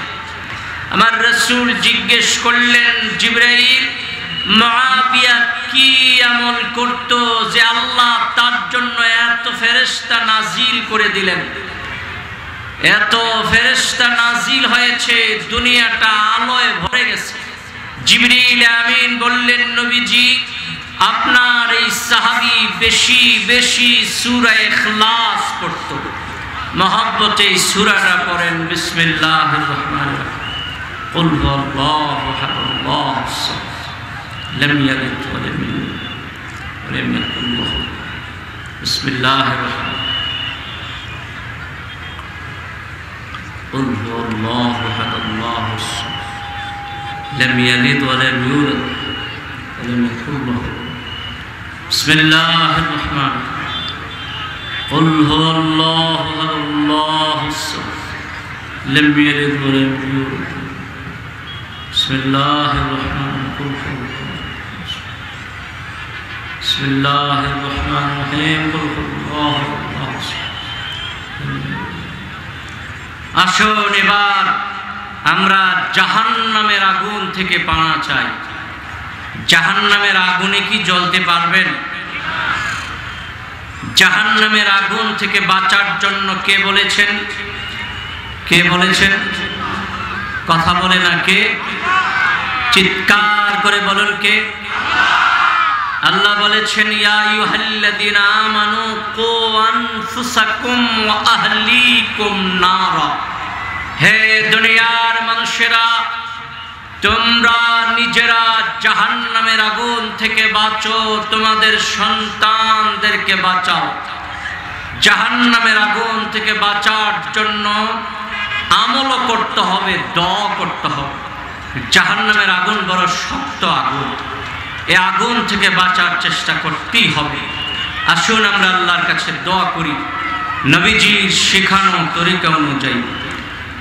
Speaker 2: আমার রাসূল জিজ্ঞেস করলেন, জিবরাইল, মুআবিয়া কি আমল করত যে আল্লাহ তার জন্য এত ফেরেশতা নাজিল করে দিলেন? এত ফেরেশতা নাজিল হয়েছে, দুনিয়াটা আলোয় ভরে গেছে। জিবরিল আমিন বললেন, নবীজি আপনার এই সাহাবি বেশি বেশি সূরা ইখলাস পড়তো মহব্বতে এই সূরাটা পড়েন বিসমিল্লাহির রহমানির রহিম قل هو الله احد الله الصمد لم يلد ولم يولد ولم يكن له بسم الله الرحمن قل هو الله احد الله الصمد لم يلد ولم يولد ولم يكن له بسم الله الرحمن قل هو الله احد الله الصمد لم يلد ولم يولد بسم الله الرحمن قل هو الله بسم بسم الله الرحمن الرحيم قل هو الله الله আসুন এবার আমরা জাহান্নামের আগুন থেকে পানা চাই জাহান্নামের আগুনে কি জ্বলতে পারবেন? জাহান্নামের আগুন থেকে বাঁচার জন্য কে বলেছেন? কে বলেছেন? কথা বলে না কে? চিৎকার করে বলুন কে? আল্লাহ বলেছেন, ইয়া হে দুনিয়ার মানুষেরা তোমরা নিজেরা জাহান্নামের আগুন থেকে বাঁচো, তোমাদের সন্তানদেরকে বাঁচাও। জাহান্নামের আগুন থেকে বাঁচার জন্য আমলও করতে হবে দ করতে হবে। জাহান্নামের আগুন বড় শক্ত আগুন। এ আগুন থেকে বাঁচার চেষ্টা করতেই হবে। আসুন আমরা আল্লাহর কাছে দোয়া করি। নবীজির শেখানো তরিকা অনুযায়ী।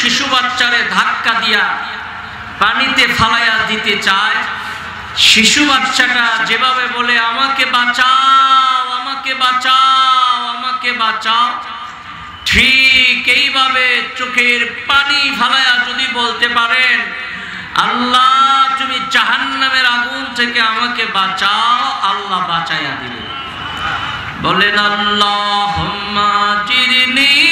Speaker 2: শিশু বাচ্চারে ধাক্কা দিয়া পানিতে ফালাইয়া দিতে চায়। শিশু বাচ্চাটা যেভাবে বলে, আমাকে বাঁচাও আমাকে বাঁচাও আমাকে বাঁচাও। ঠিক এইভাবে চোখের পানি ফালায়া যদি বলতে পারেন, আল্লাহ, তুমি জাহান্নামের আগুন থেকে আমাকে বাঁচাও, আল্লাহ বাঁচাইয়া দিবে। বলেন আল্লাহ জিরনি মিনান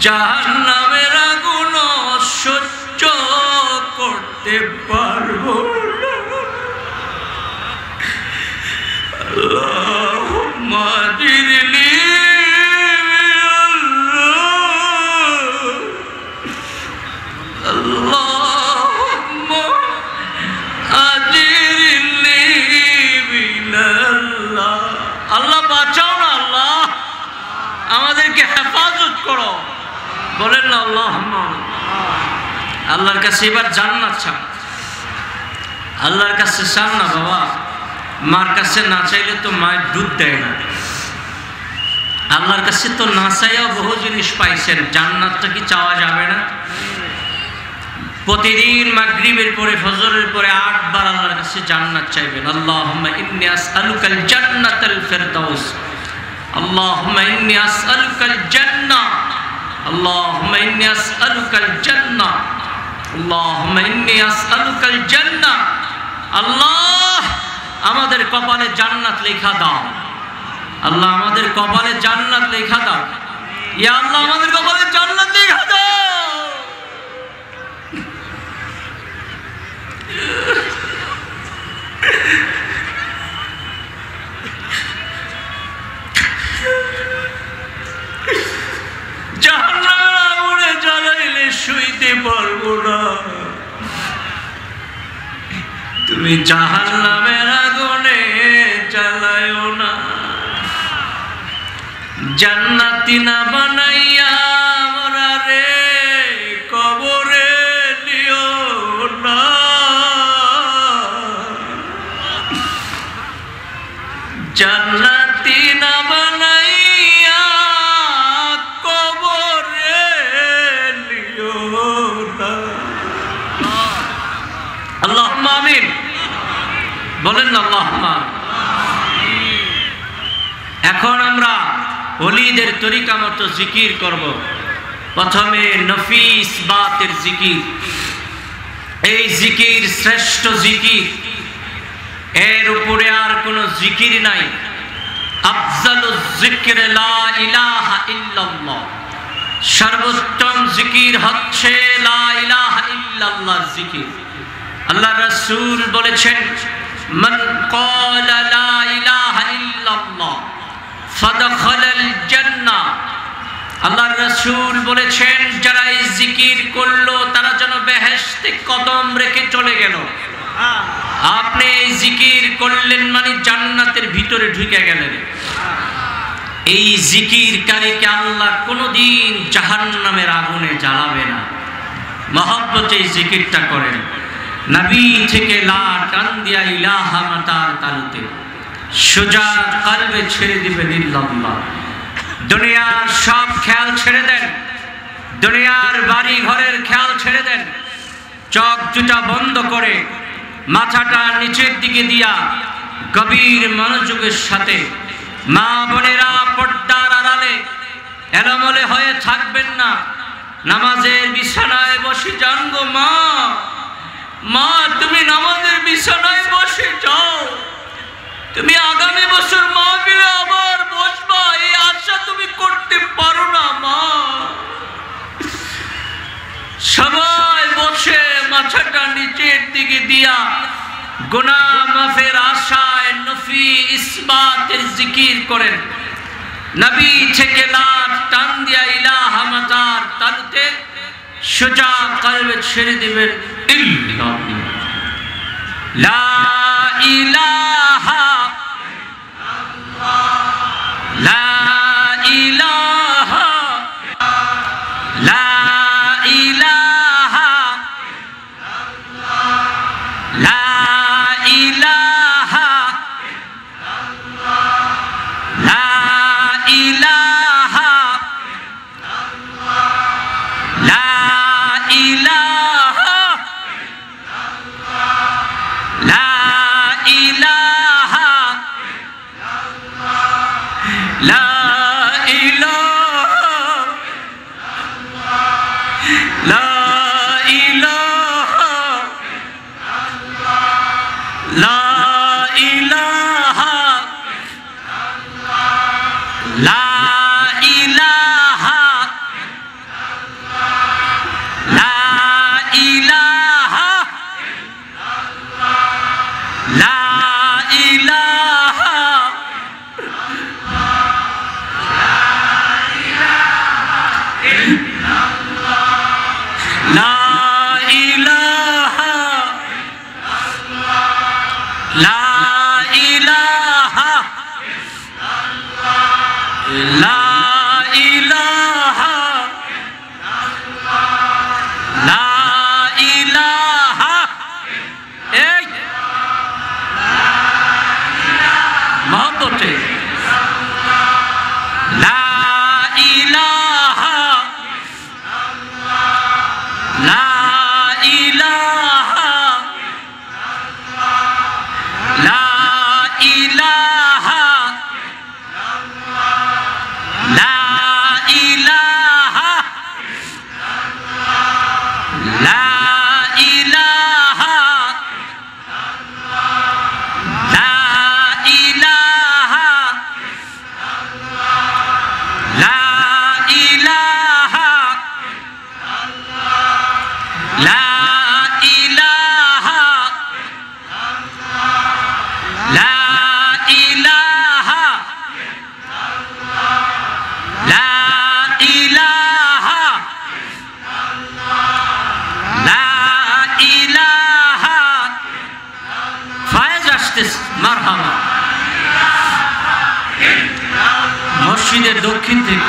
Speaker 2: জাহান নামের আগুন সহ্য করতে পারব মাদিরলি আল্লাহ বাঁচাও আল্লাহ। আমাদেরকে হেফাজত করো। বলেন না আল্লাহ আল্লাহর কাছে এবার জান্নাত চান। আল্লাহর কাছে চান না বাবা। মার কাছে না চাইলে তো মায়ের দুধ দেয় না। আল্লাহর কাছে তো না চাইয়াও বহু জিনিস পাইছেন। জান্নাতটা কি চাওয়া যাবে না? প্রতিদিন মাগরিবের পরে, ফজরের পরে আটবার আল্লাহর কাছে জান্নাত চাইবেন। আল্লাহুম্মা ইন্নী আসআলুকাল জান্নাতাল ফিরদাউস। আল্লাহুম্মা ইন্নী আসআলুকাল জান্নাহ আল্লাহুম্মা ইন্নী আসআলুকাল জান্নাহ আল্লাহুম্মা ইন্নী আসআলুকাল জান্নাহ আল্লাহ আমাদের কপালে জান্নাত লেখা দাও। আল্লাহ, আমাদের কপালে জান্নাত লেখা দাও। ইয়া আল্লাহ, আমাদের কপালে জান্নাত লেখা দাও। জাহান্নামের আগুনে জ্বালাইলে শুইতে আগুনে জ্বালায়ও না। জান্নাতি না বানাইয়া রে জান্নাতি না বানাইয়া বলেন না আল্লাহ। এখন আমরা অলিদের তরিকা মতো জিকির করব। প্রথমে নফিস বাতের জিকির। এই জিকির শ্রেষ্ঠ জিকির। এর উপরে আর কোনো জিকির নাই। সর্বোত্তম জিকির হচ্ছে জিকির। আল্লাহ রসুল বলেছেন মান ক্বালা লা ইলাহা ইল্লাল্লাহ ফাদখালাল জান্নাহ আল্লাহর রাসূল বলেছেন, যারা এই জিকির করল, তারা যেন বেহেশতে কদম রেখে চলে গেল। আপনি এই জিকির করলেন মানে জান্নাতের ভিতরে ঢুকে গেলেন। এই জিকিরকারীকে আল্লাহ কোনোদিন জাহান্নামের আগুনে জ্বালাবে না। মহব্বতে এই জিকিরটা করেন। নবী থেকে লা দিয়া ইলাহা তালুতে। সোজা কালবে ছেড়ে দিবেন ইল্লাল্লাহ দুনিয়ার সব খেয়াল ছেড়ে দেন। দুনিয়ার বাড়ি ঘরের খেয়াল ছেড়ে দেন। চোখ দুটা বন্ধ করে মাথাটা নিচের দিকে দিয়া গভীর মনোযোগের সাথে মা বোনেরা পর্দার আড়ালে এলোমলে হয়ে থাকবেন না। নামাজের বিছানায় বসে যান মা। মা, তুমি নামাজের বিছানায় বসে যাও। তুমি আগামী বছর মা বিলে আবার বসবা। এই আশা তুমি করতে পারো না, মা। সবাই বসে মাথাটা নিচের দিকে দিয়া গুনা মাফের আশায় নফি ইসবাতের জিকির করেন। নবী থেকে লাট টান দিয়া ইলাহা মাতার তালুতে সোজা কালবে ছেড়ে দেবেন লা ইলাহা লা ইলাহা লা Love. Love. justice marhaba মসজিদের দক্ষিণ থেকে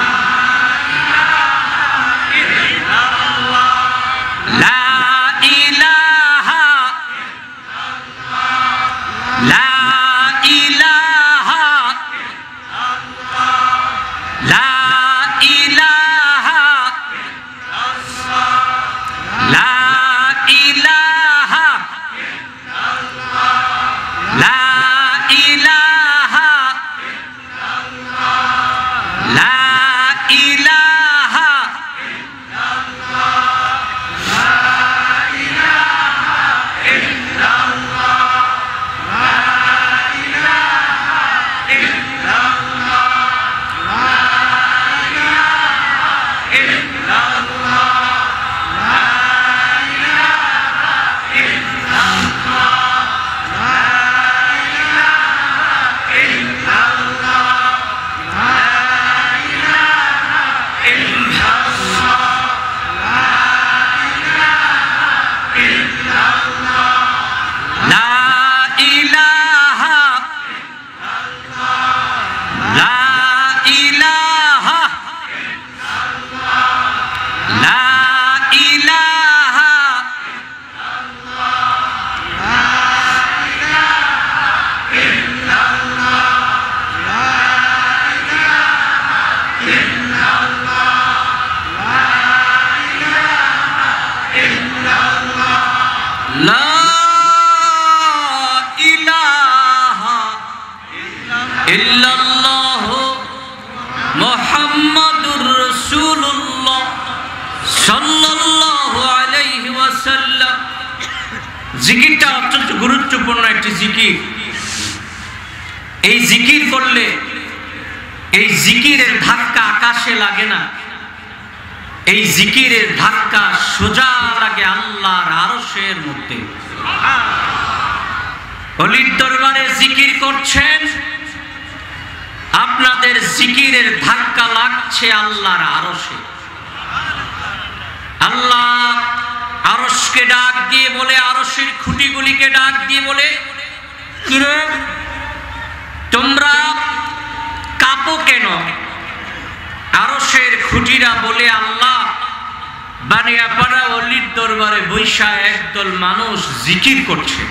Speaker 1: দরবারে বৈশা একদল মানুষ জিকির করছে।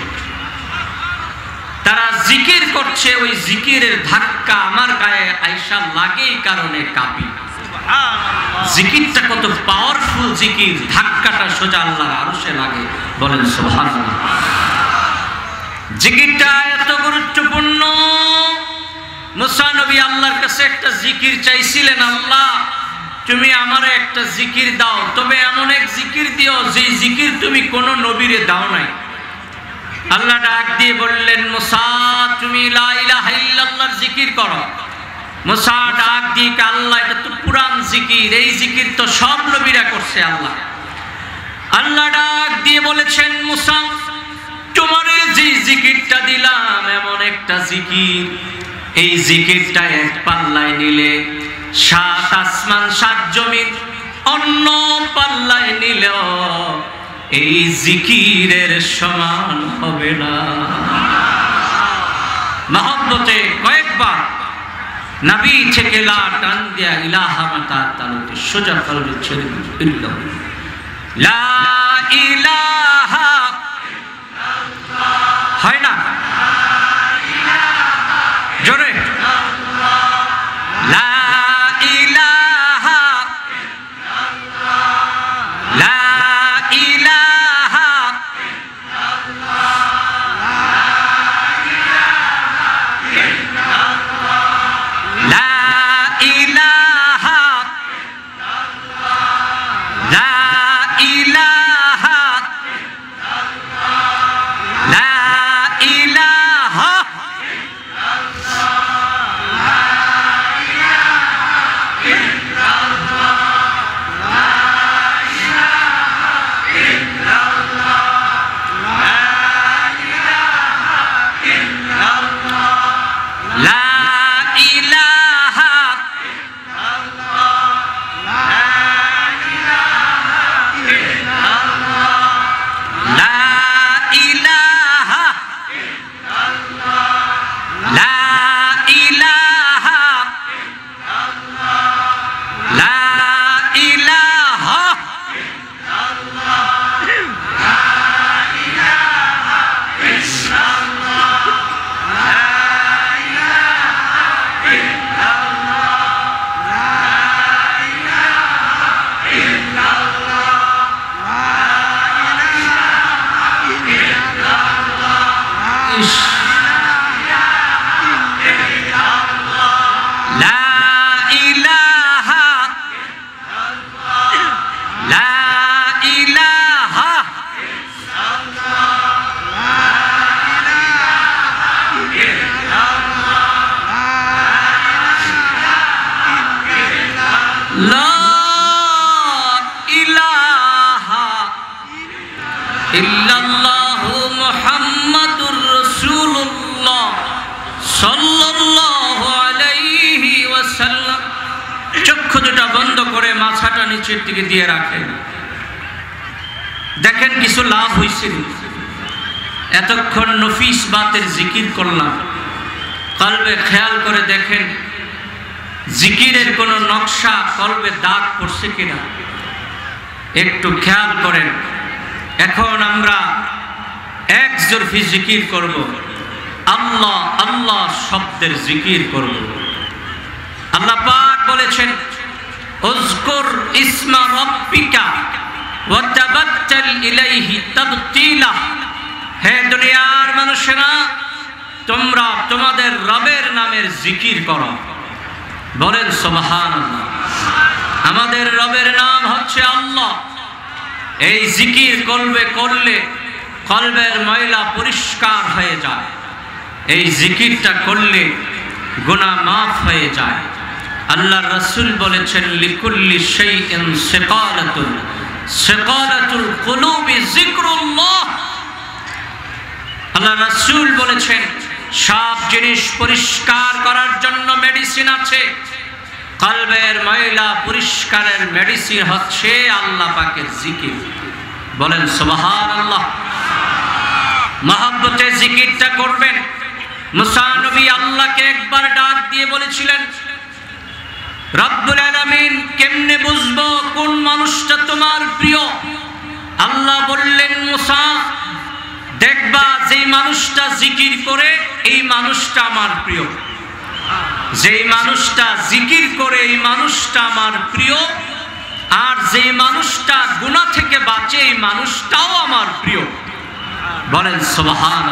Speaker 1: তারা জিকির করছে ওই জিকিরের ধাক্কা আমার গায়ে আইসা লাগেই কারণে কাঁপি। জিকিরটা কত পাওয়ারফুল জিকির ধাক্কাটা সোজা আল্লাহর আরশে লাগে বলেন সুবহানাল্লাহ। জিকিরটা এত গুরুত্বপূর্ণ। মুসা নবী আল্লাহর কাছে একটা জিকির চাইছিলেন আল্লাহ তুমি আমার একটা জিকির দাও, তবে এমন এক জিকির দিও যে জিকির তুমি কোনো নবীরে দাও নাই। আল্লাহ ডাক দিয়ে বললেন, মুসা, তুমি লা ইলাহা ইল্লাল্লাহর জিকির করো। মুসা ডাক দিয়ে আল্লাহ, এটা তো পুরান জিকির, এই জিকির তো সব নবীরা করছে, আল্লাহ। আল্লাহ ডাক দিয়ে বলেছেন, মুসা, তোমার যে জিকিরটা দিলাম, এমন একটা জিকির। এই জিকিরটা এক পাল্লায় নিলে সাত আসমান, সাত জমিন, অন্য পাল্লায় নিলেও এই জিকিরের সমান হবে না। মহব্বতে কয়েকবার নবী থেকে লা টান দিয়া ইলাহা মাতা তালুতে সোজা কলবে ছেড়ে দিল লা ইলাহা হয় না? দিকে দিয়ে রাখেন দেখেন কিছু লাভ হয়েছে এতক্ষণ নফিস বাতের জিকির করলাম। কলবে খেয়াল করে দেখেন, জিকিরের কোনো নকশা কলবে দাগ পড়ছে কিনা। একটু খেয়াল করেন, এখন আমরা এক জরফি জিকির করব। আল্লাহ আল্লাহ শব্দের জিকির করব। আল্লাহ পাক বলেছেন ইসমা রব্বিকা ওয়া তাবাত্তাল ইলাইহি তাবতিলা। হে দুনিয়ার মানুষেরা,
Speaker 2: তোমরা তোমাদের রবের নামের জিকির করো। বলেন সোবাহান আমাদের রবের নাম হচ্ছে আল্লাহ। এই জিকির করবে করলে কলবের ময়লা পরিষ্কার হয়ে যায়। এই জিকিরটা করলে গুনাহ মাফ হয়ে যায়। আল্লাহ রসুল বলেছেন, লিকুল্লি সেই সেকালাতুল সেকালাতুল কুলুবি জিক্রুল্লাহ আল্লাহ রসুল বলেছেন, সব জিনিস পরিষ্কার করার জন্য মেডিসিন আছে। কলবের ময়লা পরিষ্কারের মেডিসিন হচ্ছে আল্লাহ পাকের জিকির। বলেন সুবহান আল্লাহ মহাব্বতে জিকিরটা করবেন। মুসানবী আল্লাহকে একবার ডাক দিয়ে বলেছিলেন রব্বুল আলামিন কেমনে বুঝব কোন মানুষটা তোমার প্রিয়? আল্লাহ বললেন, মুসা, দেখবা যেই মানুষটা জিকির করে, এই মানুষটা আমার প্রিয়। যেই মানুষটা জিকির করে, এই মানুষটা আমার প্রিয়। আর যেই মানুষটা গুণা থেকে বাঁচে, এই মানুষটাও আমার প্রিয়। বলেন সুবহান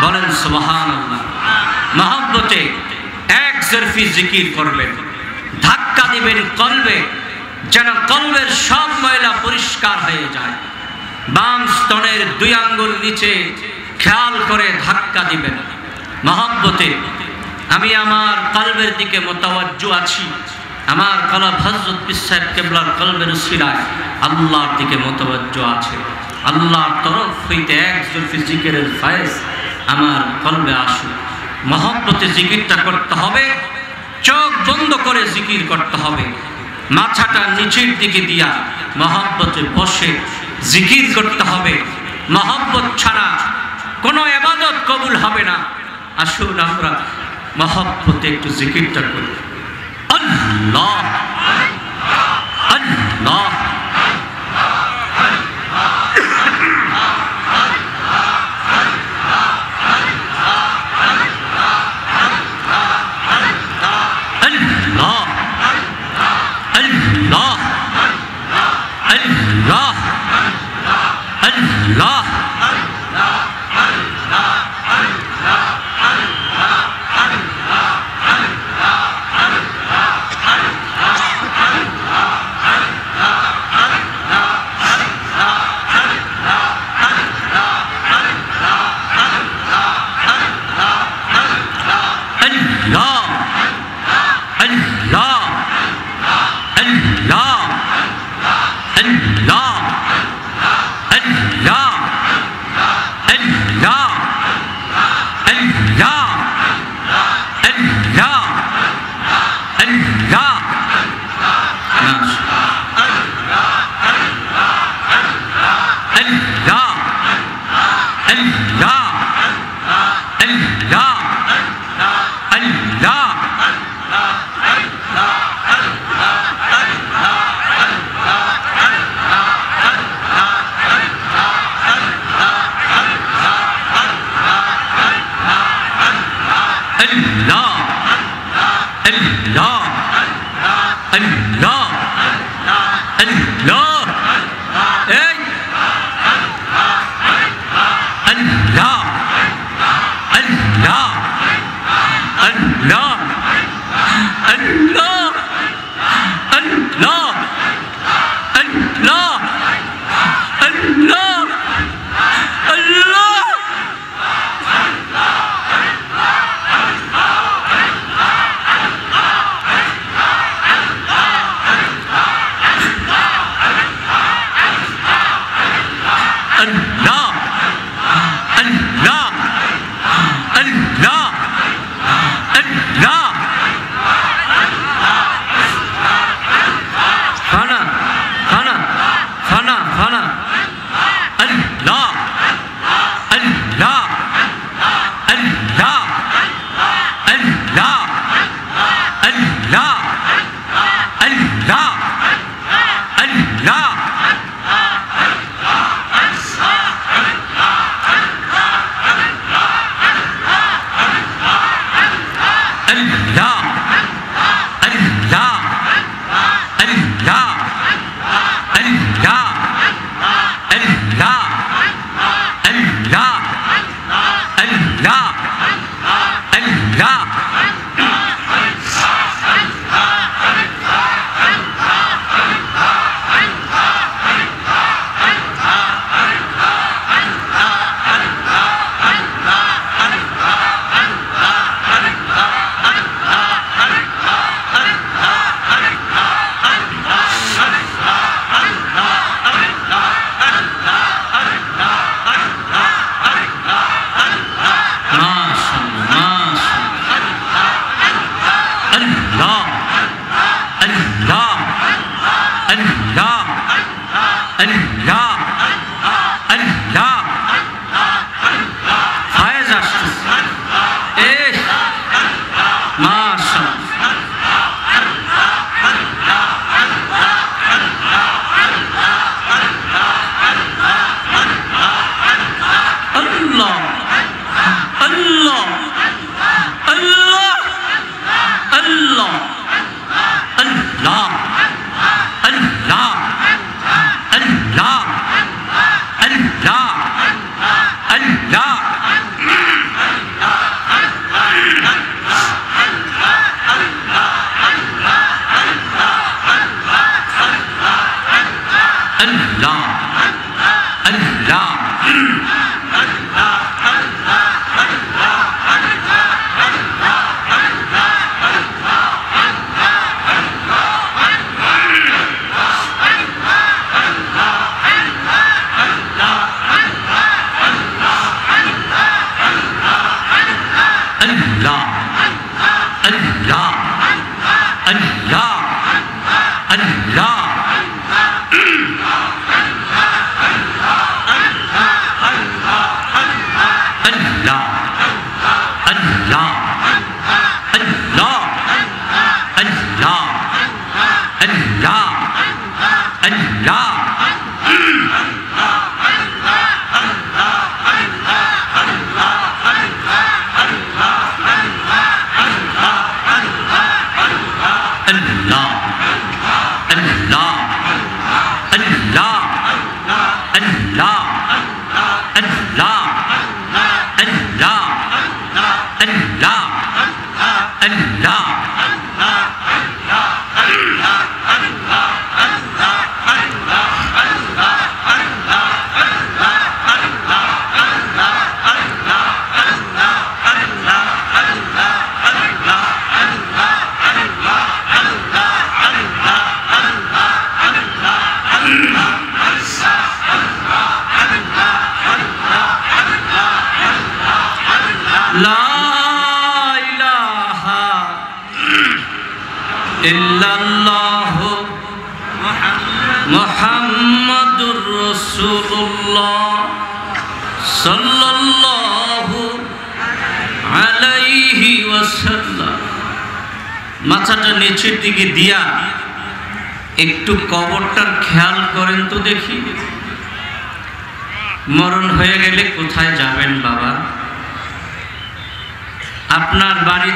Speaker 2: বলেন সুবহান মহাব্বতে এক জরফি জিকির করবেন। ধাক্কা দিবেন কলবে, যেন কলবের সব ময়লা পরিষ্কার হয়ে যায়। বাম স্তনের দুই আঙ্গুল নিচে খেয়াল করে ধাক্কা দিবেন। মহাব্বতে, আমি আমার কলবের দিকে মোতাবজ্জ আছি। আমার কলব হজরত বিশ্বাস কেবলার কলবের শিলায় আল্লাহর দিকে মোতাবজ্জ আছে। আল্লাহর তরফ হইতে এক জলফি জিকিরের আমার কলবে আসুক। মহব্বতে জিকিরটা করতে হবে। চোখ বন্ধ করে জিকির করতে হবে। মাথাটা নিচের দিকে দিয়া মহব্বতে বসে জিকির করতে হবে। মহব্বত ছাড়া কোনো এবাদত কবুল হবে না। আসুন আমরা মহব্বতে একটু জিকিরটা করি। আল্লাহ আল্লাহ! আল্লাহ! الله. الله. الله. الله.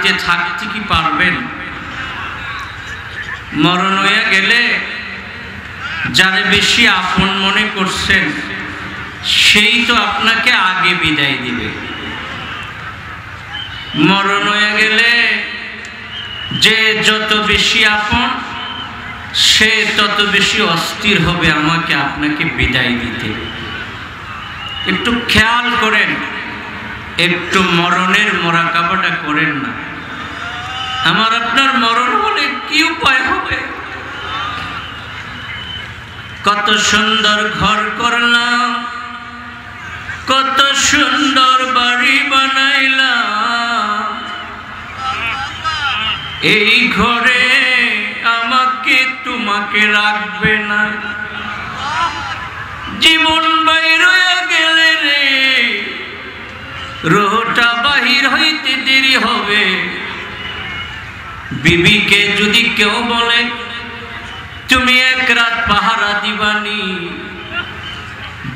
Speaker 2: বাড়িতে থাকতে কি পারবেন? মরণ হয়ে গেলে যারা বেশি আপন মনে করছেন, সেই তো আপনাকে আগে বিদায় দিবে। মরণ হয়ে গেলে যে যত বেশি আপন, সে তত বেশি অস্থির হবে আমাকে আপনাকে বিদায় দিতে। একটু খেয়াল করেন, একটু মরণের মোরাকাবাটা করেন না আমার আপনার মরণ হলে কি উপায় হবে। কত সুন্দর ঘর করলাম, কত সুন্দর বাড়ি বানাইলাম। এই ঘরে আমাকে তোমাকে রাখবে না। জীবন বাইর গেলে রে, রোহটা বাহির হইতে দেরি হবে। বিবিকে যদি কেউ বলে, তুমি এক রাত পাহারা দিবানি,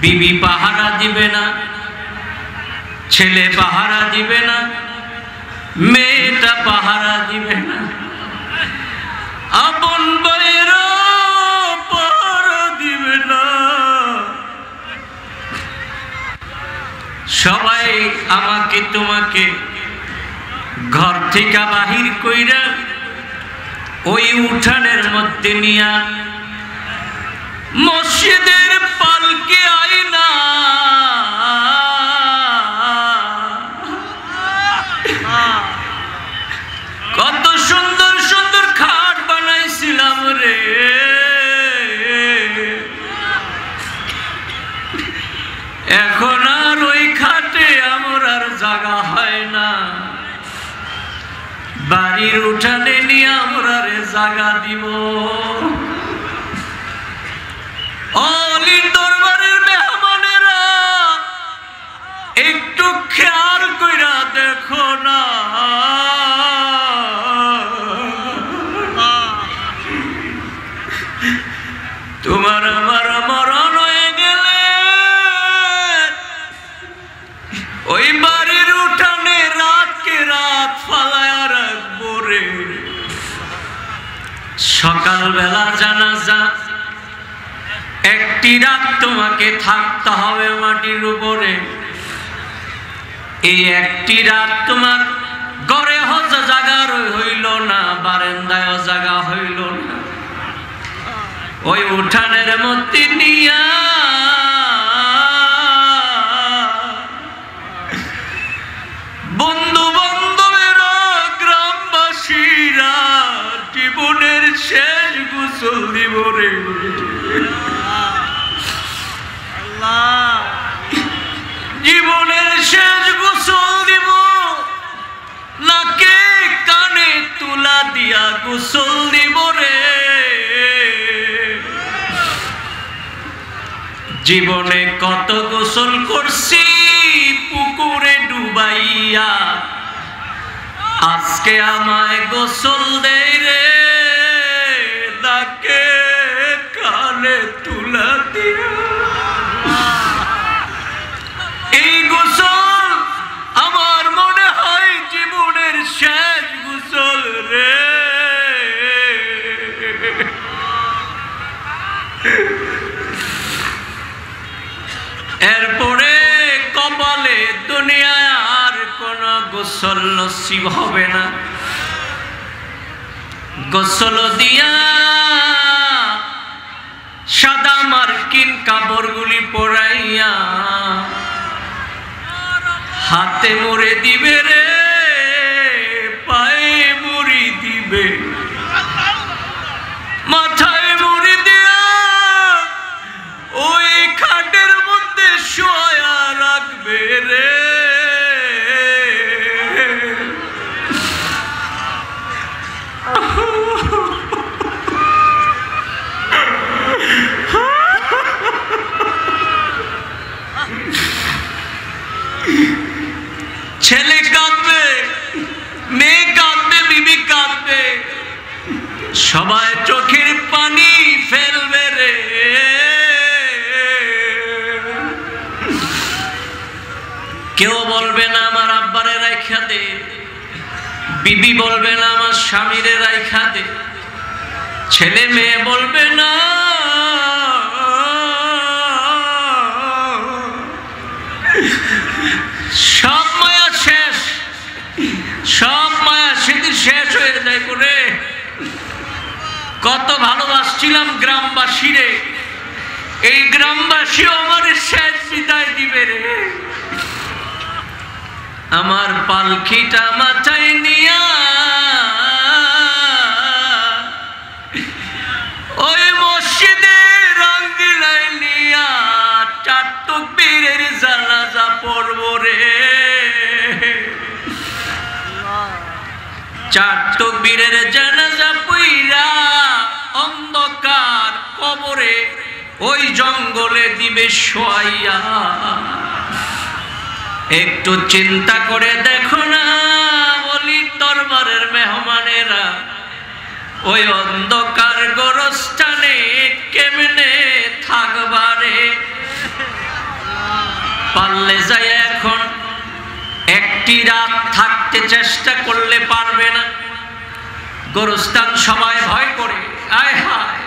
Speaker 2: বিবি পাহারা দিবে না, ছেলে পাহারা দিবে না, মেয়েটা পাহারা দিবে না। আপন বাইর পাহারা দিবে না। সবাই আমাকে তোমাকে ঘর থেকে বাহির কইরা ওই উঠানের মধ্যে নিয়া মসজিদের পালকে আইনা কত সুন্দর সুন্দর খাট বানাইছিলাম রে এখন আর ওই খাটে আমার আর জায়গা হয় না বাড়ির উঠানে জায়গা দিব।
Speaker 1: একটু খেয়াল কইরা দেখো না। একটি রাত তোমাকে থাকতে হবে মাটির উপরে। এই একটি রাত তোমার ঘরে হজ জায়গা হইল না বারেন্দায় জাগা হইল না। ওই উঠানের মধ্যে নিয়া বন্ধু বান্ধবেরা গ্রামবাসীরা জীবনের শেষ গোসল রে। জীবনের শেষ গোসল দিব। নাকে কানে তুলা দিয়া গোসল দিব রে। জীবনে কত গোসল করছি পুকুরে ডুবাইয়া। আজকে আমায় গোসল দে রে। নাকে কানে তুলা দিয়া এই গোসল আমার মনে হয় জীবনের শেষ গোসল রে। এরপরে কপালে দুনিয়ায় আর কোন গোসল নসিব হবে না। গোসল দিয়া সাদা মার্কিন কাপড়গুলি পরাইয়া হাতে মুড়ে দিবে রে। মাথায় মুড়ি দিয়া ওই খাটের মধ্যে শোয়া রাখবে রে। ছেলে কাঁদবে, মেয়ে কাঁদবে, বিবি কাঁদবে। সবাই চোখের পানি ফেলবে রে। কেউ বলবে না আমার আব্বারে রাইখা দে। বিবি বলবে না আমার স্বামীরে রাইখা দে। ছেলে মেয়ে বলবে না। সব মায়া শেষ। সব মায়া সেদিন শেষ হয়ে যায় করে কত ভালোবাসছিলাম গ্রামবাসীরে। এই গ্রামবাসীও আমার শেষ বিদায় দিবে রে। আমার পালখিটা মাথায় নিয়া, ওই মসজিদে রং দিলাই নিয়া চার তকবীরের জানাজা পড়ব রে। চার তকবীরের জানাজা পইরা কবরে ওই জঙ্গলে দিবে শোয়াইয়া একটু চিন্তা করে দেখো না বলি দরবারের মেহমানেরা। ওই অন্ধকার গোরস্থানে কেমনে থাকবারে পারলে যাই এখন, একটি রাত থাকতে চেষ্টা করলে পারবে না। গোরস্থান সবাই ভয় করে, আয় হায়।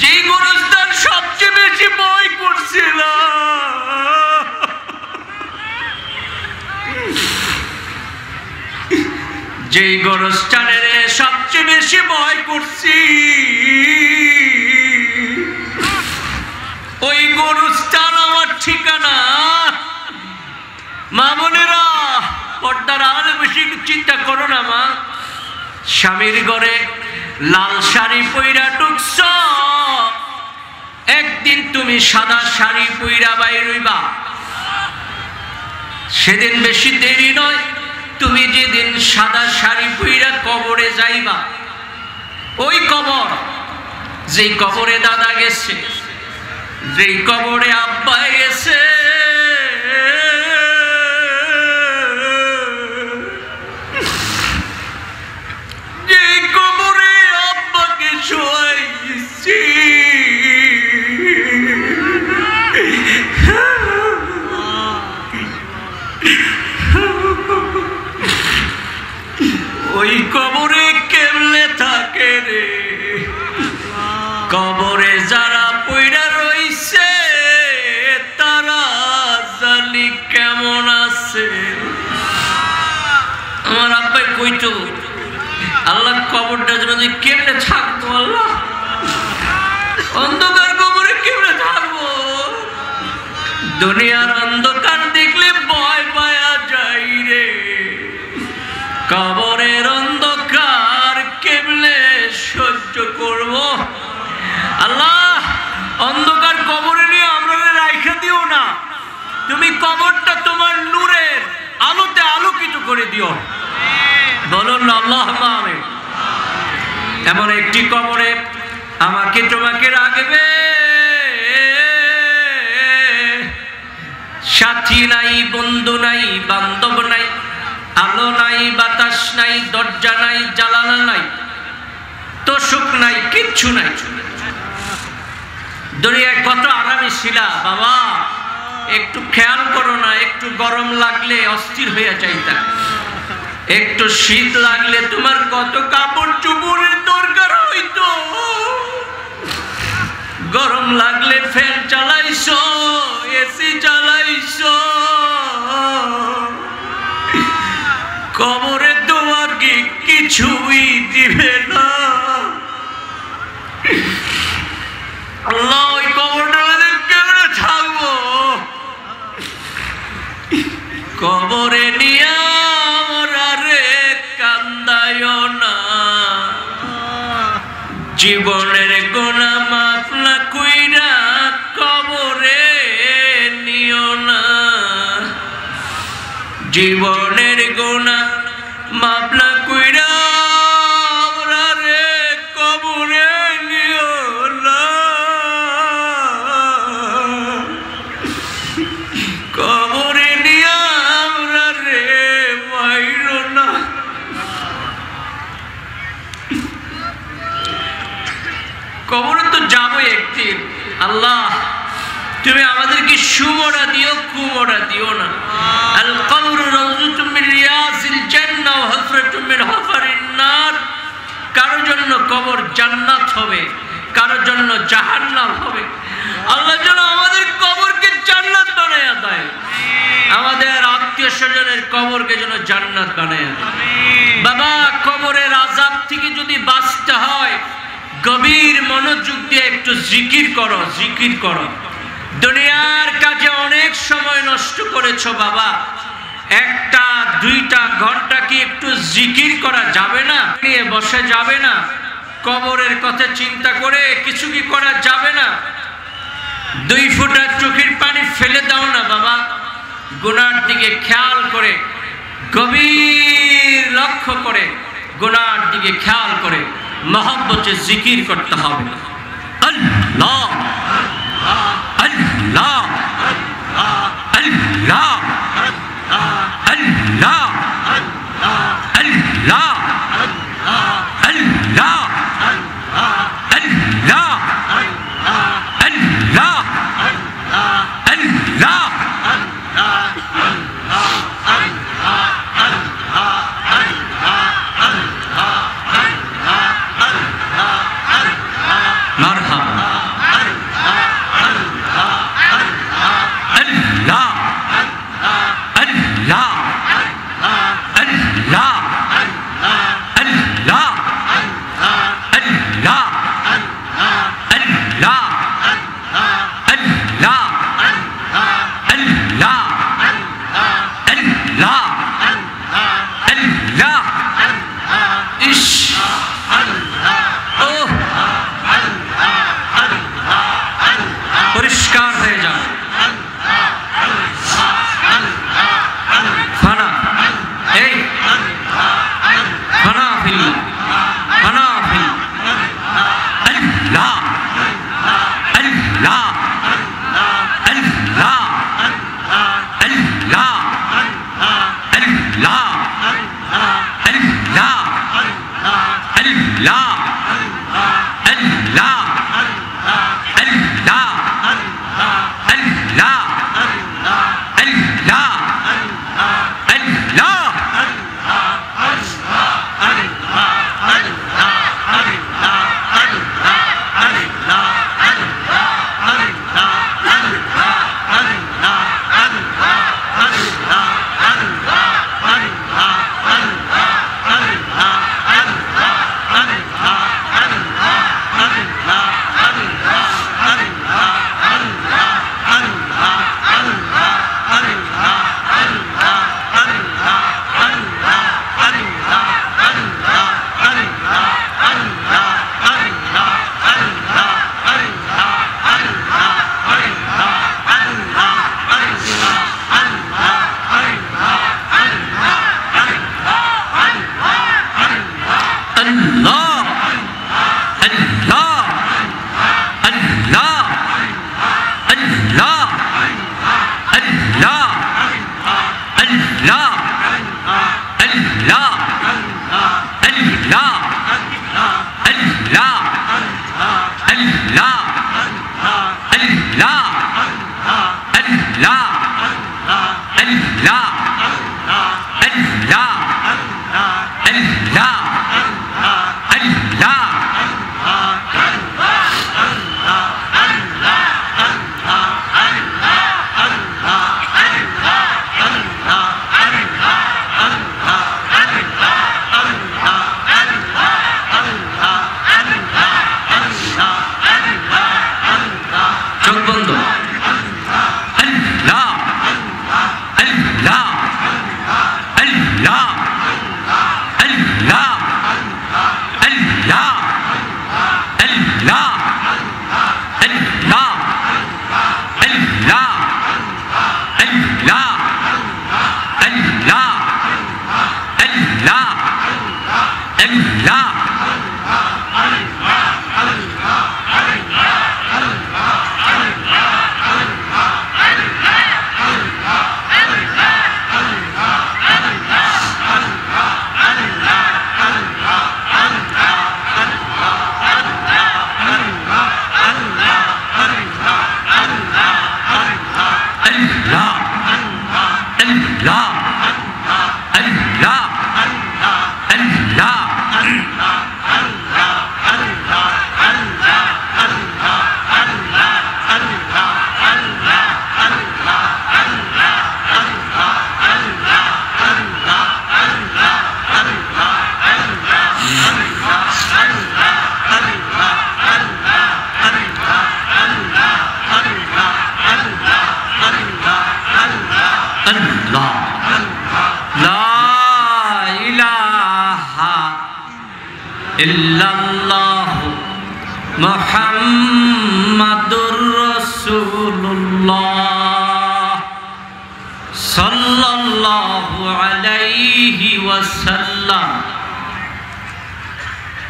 Speaker 1: যে গোরস্থান সবচেয়ে বেশি ভয় করছিল যেই গোরস্থানের সবচেয়ে বেশি ভয় করছি ওই গোরস্থান আমার ঠিকানা। মা বোনেরা, পর্দার আর বেশি চিন্তা করো না মা। স্বামীর ঘরে লাল শাড়ি পইরা ঢুকছ। একদিন তুমি সাদা শাড়ি পইরা বাইরইবা সেদিন বেশি দেরি নয়, তুমি যেদিন সাদা শাড়ি পইরা কবরে যাইবা। ওই কবর যেই কবরে দাদা গেছে, যেই কবরে আব্বা গেছে। আব্বাকে ওই কবরে কেমনে থাকে রে? কবরে যারা পইরা রইছে, তারা জানি কেমন আছে। আমার আব্বাই কইতো আল্লাহ কবরটা যেন কেমনে থাকব আল্লাহ? অন্ধকার কবরে কেমনে থাকব দুনিয়ার অন্ধকার দেখলে ভয় পায়া যাই রে। কবরের অন্ধকার কেমনে সহ্য করব? আল্লাহ, অন্ধকার কবরে নিয়ে আমরা রাইখা দিও না। তুমি কবরটা তোমার নূরের আলোতে আলোকিত করে দিও। বলুন এমন একটি কবরে আমাকে তোমাকে রাখবে। সাথী নাই, বন্ধু নাই, বান্ধব নাই, আলো নাই, বাতাস নাই, দরজা নাই জ্বালানা নাই, তোষক নাই, কিচ্ছু নাই। দুনিয়ায় কত আরামে ছিলা বাবা। একটু খেয়াল করো না, একটু গরম লাগলে অস্থির হইয়া যাইতা একটু শীত লাগলে তোমার কত কাপড় চুপড়ের দরকার হইতো। গরম লাগলে ফ্যান চালাইছো এসি চালাইছো। কবরে তোমার কি কিছুই দিবে না। আল্লাহ, ওই কবরটা কেমনে থাকব কবরে নিয়ে জীবনের গোনা মাফলা কুইরা কবরে নিও না। জীবনের গোনা মাপলা তুমি আমাদেরকে সুমরা দিও কুমরা দিও না। আল কবর রাউজাতুম মিন রিয়াসিল জান্নাহ ওয়া হুফরাতুম মিন হুফারিন নার। কারোর জন্য কবর জান্নাত হবে কারোর জন্য জাহান্নাম হবে। আল্লাহ যেন আমাদের কবরকে জান্নাত বানায়া দেয়। আমাদের আত্মীয় স্বজনের কবরকে যেন জান্নাত বানায়া দেয়। বাবা কবরের আজাব থেকে যদি বাঁচতে হয় গভীর মনোযোগ দিয়ে একটু জিকির করো জিকির করো। দুনিয়ার কাজে অনেক সময় নষ্ট করেছ বাবা। একটা, দুইটা ঘণ্টা কি একটু জিকির করা যাবে না? নিয়ে বসে যাবে না? কবরের কথা চিন্তা করে কিছু কি করা যাবে না? দুই ফুটা চোখের পানি ফেলে দাও না বাবা। গুনার দিকে খেয়াল করে, গভীর লক্ষ্য করে গুনার দিকে খেয়াল করে। মহব্বতে জিকির করতে হবে। আল্লাহ! 啦，啦，哎，啦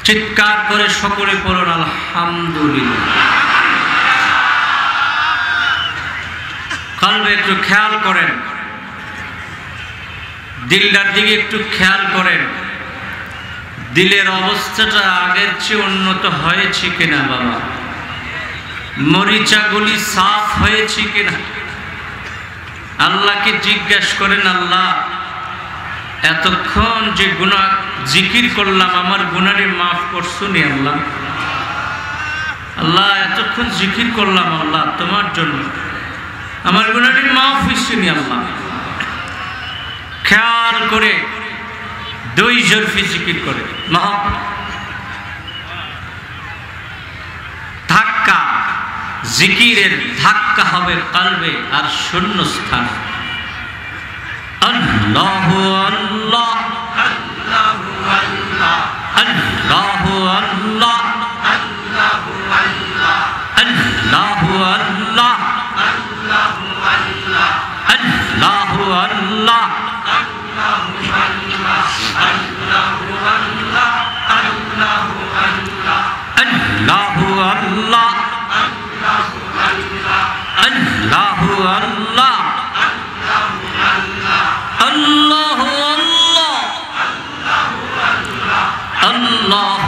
Speaker 1: চিৎকার করে সকলে পড়ুন আলহামদুলিল্লাহ। একটু খেয়াল করেন। দিলটার দিকে একটু খেয়াল করেন। দিলের অবস্থাটা আগের চেয়ে উন্নত হয়েছে কিনা বাবা? মরিচাগুলি সাফ হয়েছে কিনা? আল্লাহকে জিজ্ঞেস করেন, আল্লাহ, এতক্ষণ যে গুণা জিকির করলাম, আমার গুণারে মাফ করছুনি আল্লাহ? আল্লাহ, এতক্ষণ জিকির করলাম আল্লাহ, তোমার জন্য। আমার গুণাটি মাফ হয়েছুনি আল্লাহ? খেয়াল করে দুই জরফি জিকির করে। মহা। ধাক্কা। জিকিরের ধাক্কা হবে কালবে আর শূন্য স্থান আল্লাহ। আল্লাহ আল্লাহ। আল্লাহ আল্লাহ আল্লাহ আল্লাহ আল্লাহ আল্লাহ আল্লাহ আল্লাহ আল্লাহ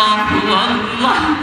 Speaker 2: Allahu Allah.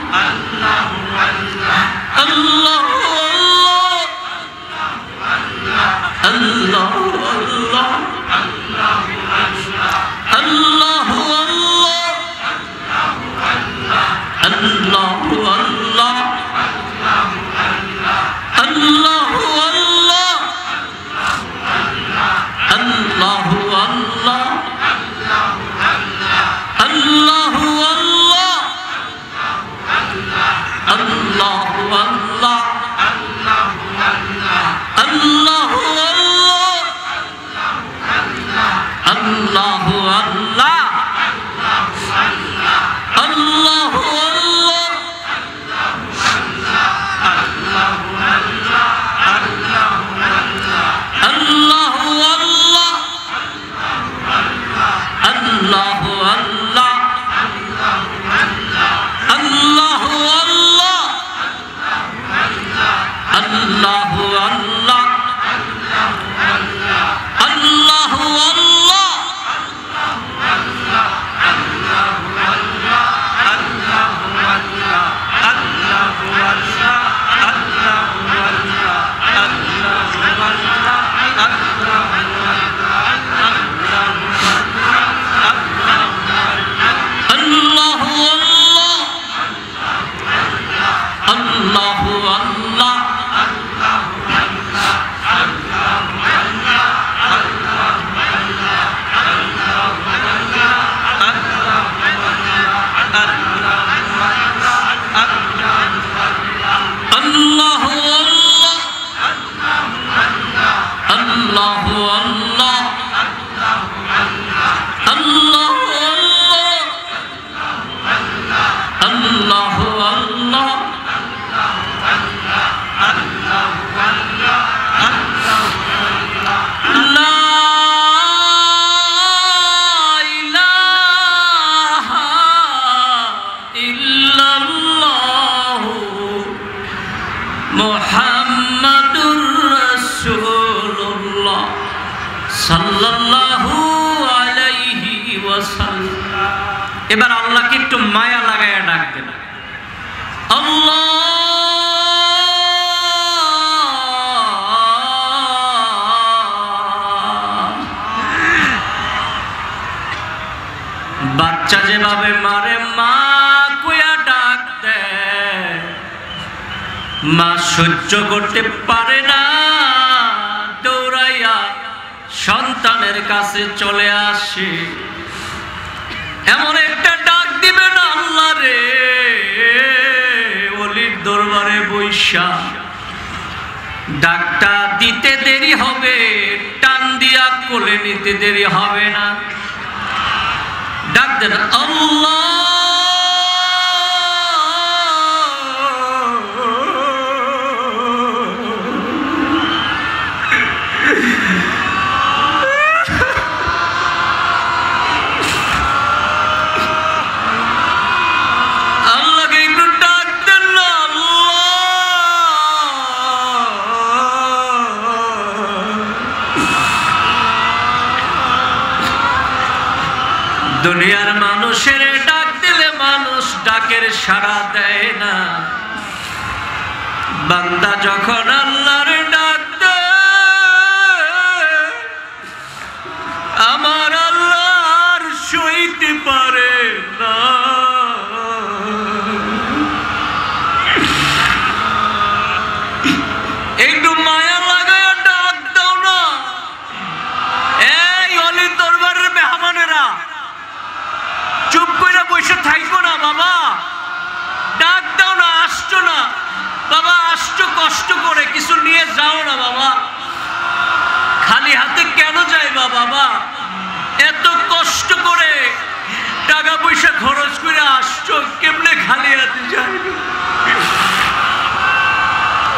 Speaker 2: টাকা পয়সা খরচ করে আসছো কেমনে খালি হাতে যাইবে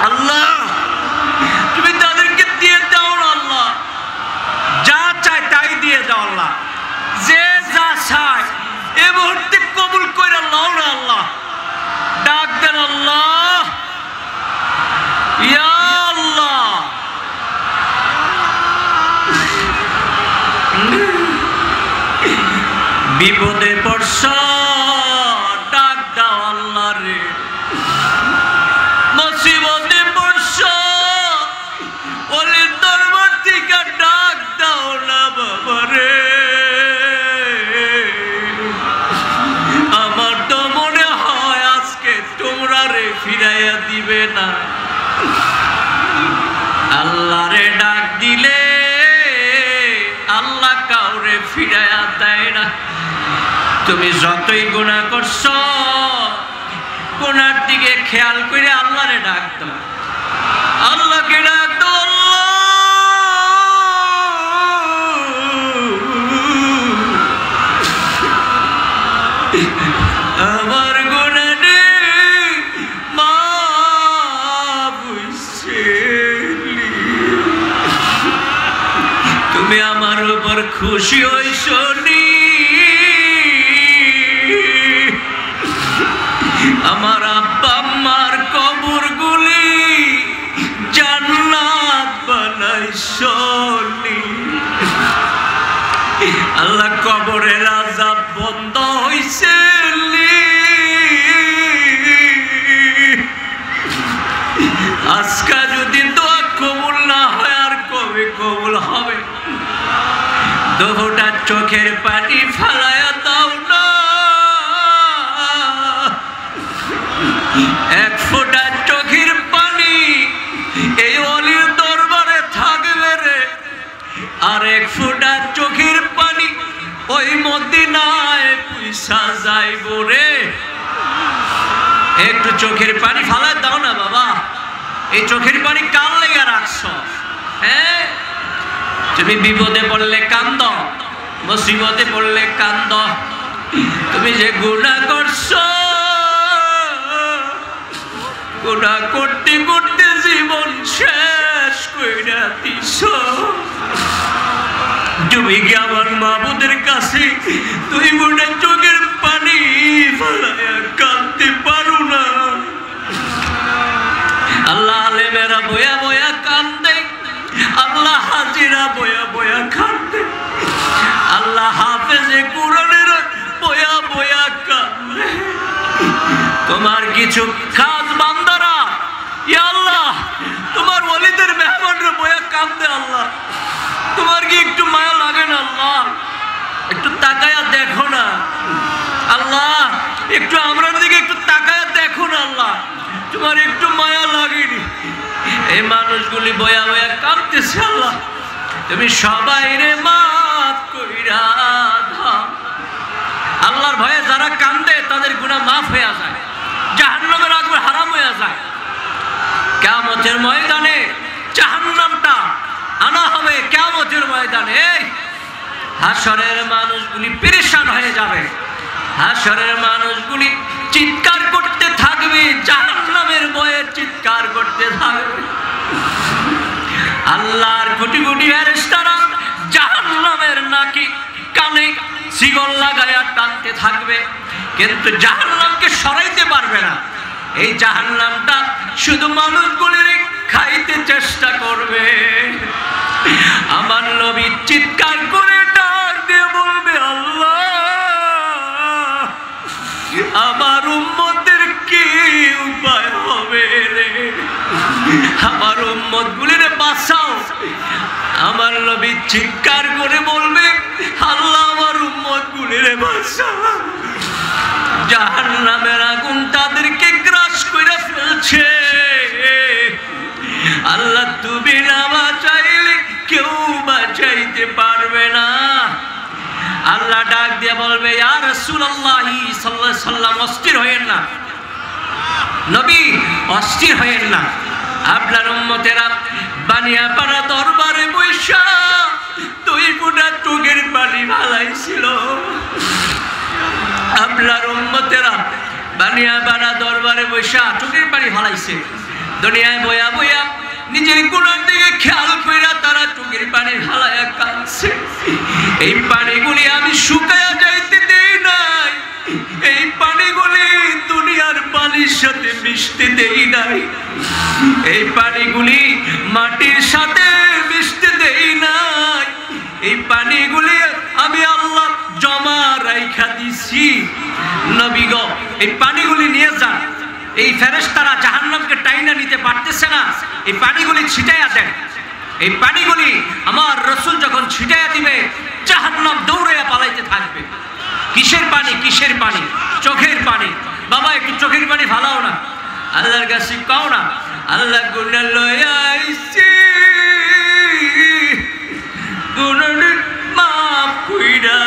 Speaker 2: আল্লাহ, তুমি তাদেরকে দিয়ে দাও আল্লাহ। যা চায় তাই দিয়ে দাও আল্লাহ। যে যা চায়, এ মুহূর্তে কবুল করে আল্লাহ আল্লাহ। ডাক দেন আল্লাহ ইয়া আল্লাহ বিপদে পড়ছ ডাক তুমি যতই গুণা করছ গুনার দিকে খেয়াল করে আল্লাহরে ডাক দাও আল্লাহকে ডাক দাও, আল্লাহ। আমার গুণানে মা বুঝছেলি। তুমি আমার উপর খুশি হইছ কবরের আজাব বন্ধ হইছে আজকা যদি দোয়া কবুল না হয়, আর কবে কবুল হবে? দোহটা চোখের পানি ফালায়া দাও না। এক ফোঁটা চোখের পানি এই অলির দরবারে থাকবে রে। আর এক ফোঁটা চোখের ওই মদিনায় পয়সা যাইব রে। একটু চোখের পানি ফালা দাও না বাবা। এই চোখের পানি কান লেগে রাখছ? হ্যাঁ? তুমি বিপদে পড়লে কান্দ, মুসিবতে পড়লে কান্দ। তুমি যে গুণা করছ গুণা করতে করতে জীবন শেষ কইরা দিছ। তুমি কি আমার মাবুদের কাছে তুই মনে চোখের পানি কাঁদতে পারো না? আল্লাহ
Speaker 1: আলেমেরা বয়া বয়া কান্দে, আল্লাহ হাজিরা বয়া বয়া কান্দে আল্লাহ হাফেজে কোরআনের বয়া বয়া কান্দে। তোমার কিছু খাস বান্দারা আল্লাহ, তোমার ওলিদের মেহমানরা বয়া কান্দে আল্লাহ। তোমার কি একটু মায়া লাগে না, আল্লাহ? একটু তাকায়া দেখো না। আল্লাহ, একটু আমরা দিকে একটু তাকায়া দেখো না, আল্লাহ। তোমার একটু মায়া লাগেনি। এই মানুষগুলি বয়া বয়া কাঁদতেছে, আল্লাহ। তুমি সবাই রে মাফ কইরা আল্লাহর ভয়ে যারা কান্দে, তাদের গুণা মাফ হয়ে যায়। জাহান্নামের আগুন হারাম হয়ে যায়। কেমতের ময়দানে জাহান্নামটা আনা হবে। কেমতের ময়দানে হাসরের মানুষগুলি পেরেশান হয়ে যাবে। হাসরের মানুষগুলি চিৎকার করতে থাকবে, জাহান্নামের বয়ে চিৎকার করতে থাকবে। আল্লাহর কোটি কোটি ফেরেশতারা জাহান্নামের নাকি কানে শিগল লাগায়া টানতে থাকবে, কিন্তু জাহান্নামকে সরাইতে পারবে না। এই জাহান্নামটা শুধু মানুষগুলির খাইতে চেষ্টা করবে। আমার নবী চিৎকার করে ডাক দিয়ে বলবে, আল্লাহ, আমার উম্মতের কি উপায় হবে রে? আমার উম্মত গুলির বাঁচাও। আমার নবী চিৎকার করে বলবে, আল্লাহ, আমার উম্মত গুলির বাঁচাও। জাহান আগুন তাদেরকে গ্রাস করে ফেলছে। আল্লাহ, তুমি না বাঁচাইলে কেউ বাঁচাইতে পারবে না। আল্লাহ ডাক দিয়ে বলবে আর রাসূলুল্লাহি সাল্লাল্লাহু আলাইহি সাল্লাম, অস্থির হয়েন না। নবী, অস্থির হয়েন না। আপনার উম্মতেরা বানিয়া পাড়া দরবারে বৈশা দুই ফুটা চোখের পানি ভালাইছিল আপনার উম্মতেরা বানিয়া পাড়া দরবারে বৈশা চোখের পানি ভালাইছে দুনিয়ায় বয়া বয়া নিজের গুণার দিকে খেয়াল কইরা তারা চোখের পানি হালায়া কাঁদছে। এই পানিগুলি আমি শুকায়া যাইতে দেই নাই। এই পানিগুলি দুনিয়ার পানির সাথে মিশতে দেই নাই। এই পানিগুলি মাটির সাথে মিশতে দেই নাই। এই পানিগুলি আমি আল্লাহ জমা রাইখা দিছি। নবী গো, এই পানিগুলি নিয়ে যান। এই ফেরেশতারা জাহান্নামকে টাইনা নিতে পারতেছে না। এই পানিগুলি ছিটাইয়া দেন। এই পানিগুলি আমার রসুল যখন ছিটাইয়া দিবে, জাহান্নাম দৌড়াইয়া পালাইতে থাকবে। কিসের পানি? কিসের পানি? চোখের পানি। বাবা, একটু চোখের পানি ফালাও না। আল্লাহর কাছে কাও না, আল্লাহ গুণা লইয়া আইছি। গুণের মাপ কইরা।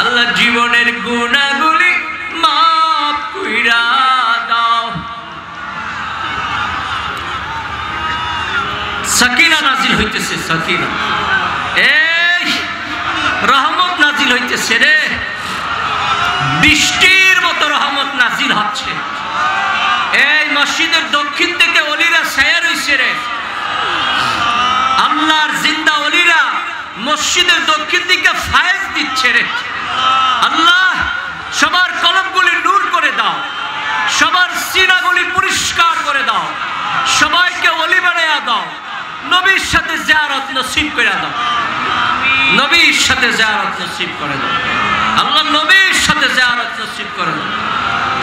Speaker 1: আল্লাহ জীবনের গুণাগুলি মাপ কইরা দাও। সাকিনা নাজিল হইতেছে, সাকিনা। এই, রহমত নাজিল হইতেছে রে। বৃষ্টির মতো রহমত নাজিল হচ্ছে। এই মসজিদের দক্ষিণ থেকে অলিরা সায়ার হইছে রে। আল্লাহর জিন্দা অলিরা মসজিদের দক্ষিণ দিকে ফায়েজ দিচ্ছে রে। আল্লাহ, সবার কলমগুলি নূর করে দাও। সবার সিনাগুলি পরিষ্কার করে দাও। সবাইকে অলি বানাইয়া দাও। নবীর সাথে জিয়ারত নসিব করে দাও। নবীর সাথে জিয়ারত নসিব করে দাও। আল্লাহ নবীর সাথে জিয়ারত নসিব করে দাও।